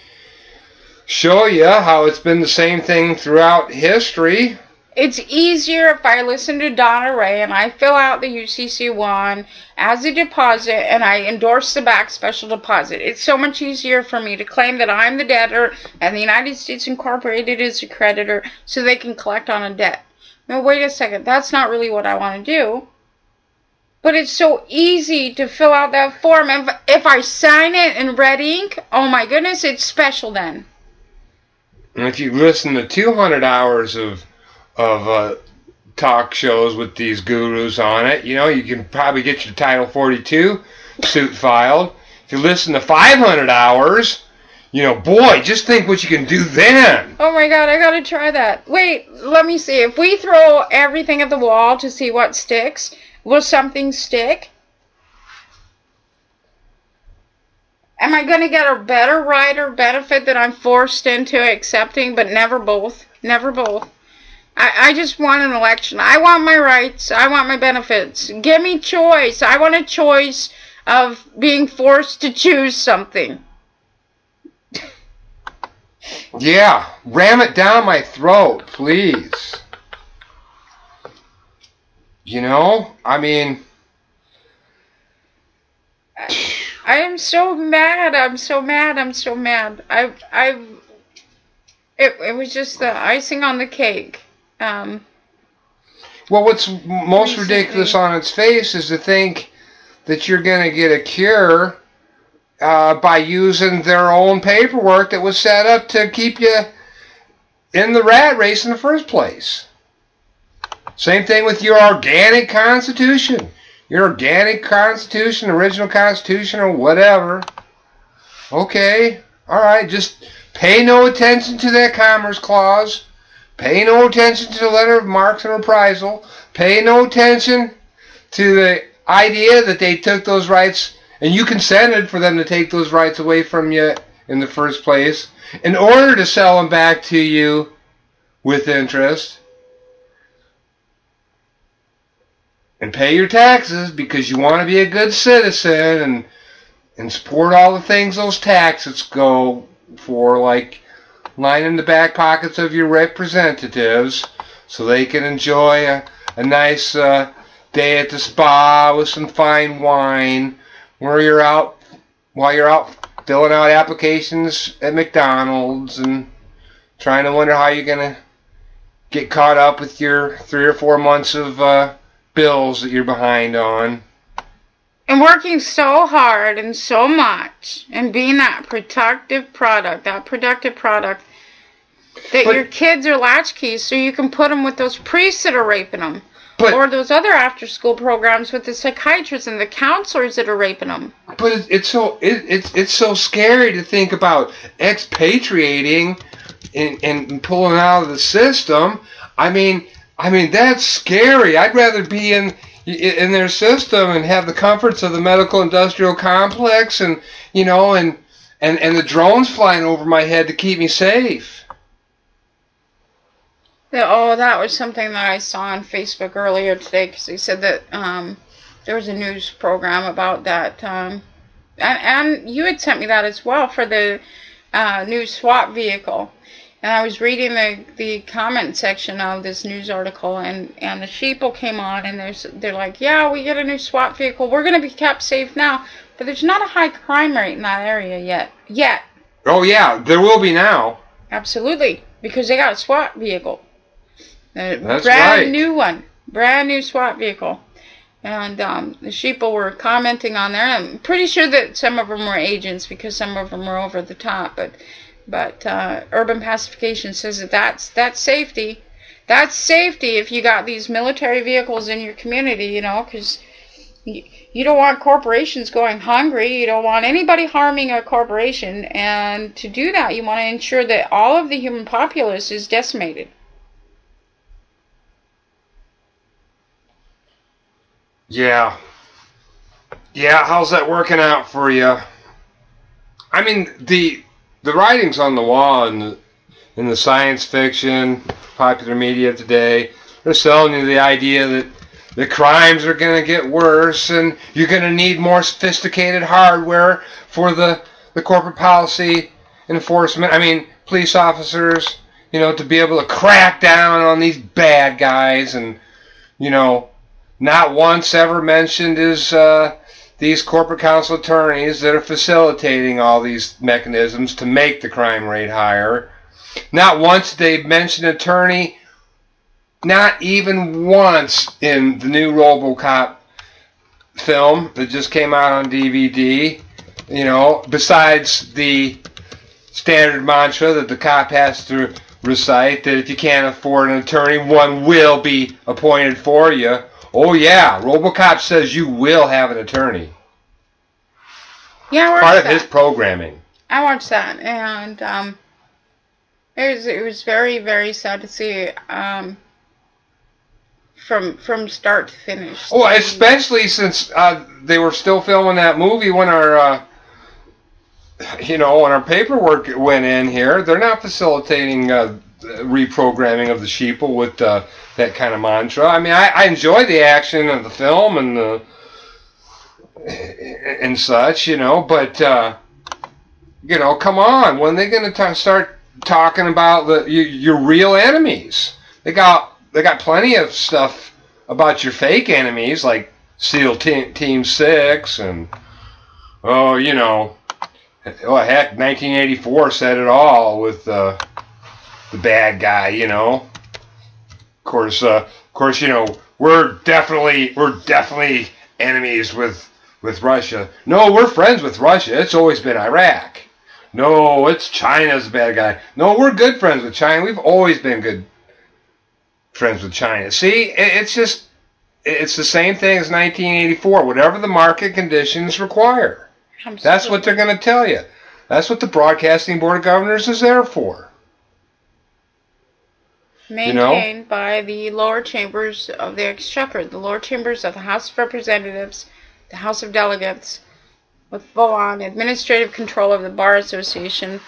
show you how it's been the same thing throughout history. It's easier if I listen to Donna Ray and I fill out the UCC one as a deposit and I endorse the back special deposit. It's so much easier for me to claim that I'm the debtor and the United States Incorporated is the creditor so they can collect on a debt. Now, wait a second. That's not really what I want to do. But it's so easy to fill out that form. And if I sign it in red ink, oh my goodness, it's special then. And if you listen to 200 hours of of uh, talk shows with these gurus on it, you know, you can probably get your Title 42 suit filed. If you listen to 500 hours, you know, boy, just think what you can do then. Oh my god, I gotta try that. Wait, let me see. If we throw everything at the wall to see what sticks, will something stick? Am I going to get a better right or benefit that I'm forced into accepting, but never both? Never both. I, I just want an election. I want my rights. I want my benefits. Give me choice. I want a choice of being forced to choose something. yeah, ram it down my throat, please. You know, I mean... I am so mad. I'm so mad. I'm so mad. I I it it was just the icing on the cake. Um Well, what's most recently. ridiculous on its face is to think that you're going to get a cure uh, by using their own paperwork that was set up to keep you in the rat race in the first place. Same thing with your organic constitution your organic constitution, original constitution, or whatever. Okay, all right, just pay no attention to that commerce clause. Pay no attention to the letter of marks and reprisal. Pay no attention to the idea that they took those rights and you consented for them to take those rights away from you in the first place in order to sell them back to you with interest. and pay your taxes because you want to be a good citizen and and support all the things those taxes go for, like lining the back pockets of your representatives so they can enjoy a, a nice uh, day at the spa with some fine wine where you're out while you're out filling out applications at McDonald's and trying to wonder how you're going to get caught up with your three or four months of uh, bills that you're behind on. And working so hard and so much and being that productive product, that productive product that but, your kids are latchkeys so you can put them with those priests that are raping them. But or those other after-school programs with the psychiatrists and the counselors that are raping them. but it's, it's so it, it's it's so scary to think about expatriating and, and pulling out of the system. I mean, I mean that's scary. I'd rather be in in their system and have the comforts of the medical industrial complex and you know and and and the drones flying over my head to keep me safe. Oh, that was something that I saw on Facebook earlier today because they said that um, there was a news program about that. Um, and, and you had sent me that as well for the uh, new SWAT vehicle. And I was reading the, the comment section of this news article, and, and the sheeple came on, and there's, they're like, yeah, we get a new SWAT vehicle. We're going to be kept safe now. But there's not a high crime rate in that area yet. Yet. Oh yeah, there will be now. Absolutely. Because they got a SWAT vehicle. A That's brand right. new one. Brand new SWAT vehicle. And um, the sheeple were commenting on there. I'm pretty sure that some of them were agents because some of them were over the top. But but uh, Urban Pacification says that that's, that's safety. That's safety if you got these military vehicles in your community, you know, because you, you don't want corporations going hungry. You don't want anybody harming a corporation. And to do that, you want to ensure that all of the human populace is decimated. Yeah. Yeah, how's that working out for you? I mean, the the writings on the wall in the, in the science fiction, popular media today, they're selling you the idea that the crimes are going to get worse and you're going to need more sophisticated hardware for the, the corporate policy enforcement. I mean, police officers, you know, to be able to crack down on these bad guys and, you know, not once ever mentioned is uh, these corporate counsel attorneys that are facilitating all these mechanisms to make the crime rate higher. Not once they mentioned attorney. Not even once in the new RoboCop film that just came out on DVD. You know, besides the standard mantra that the cop has to recite that if you can't afford an attorney, one will be appointed for you. Oh yeah, RoboCop says you will have an attorney. Yeah, I Part of that. his programming. I watched that, and um, it was it was very very sad to see um, from from start to finish. Oh, especially since uh, they were still filming that movie when our, uh, you know, when our paperwork went in here. They're not facilitating uh, reprogramming of the sheeple with uh, that kind of mantra. I mean, I, I enjoy the action of the film and the and such, you know, but uh, you know, come on, when they going to start talking about the your, your real enemies? They got they got plenty of stuff about your fake enemies like SEAL Team, Team Six and oh, you know, oh heck, 1984 said it all with uh, the bad guy, you know. Course, uh, of course, you know, we're definitely we're definitely enemies with with Russia. No, we're friends with Russia. It's always been Iraq. No, it's China's bad guy. No, we're good friends with China. We've always been good friends with China. See, it- it's just it's the same thing as 1984. Whatever the market conditions require. That's what they're going to tell you. That's what the Broadcasting Board of Governors is there for. You know? maintained by the lower chambers of the Exchequer, the lower chambers of the House of Representatives, the House of Delegates, with full-on administrative control of the Bar Association.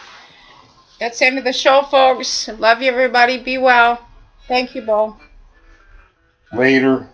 That's the end of the show, folks. Love you, everybody. Be well. Thank you, Bo. Later.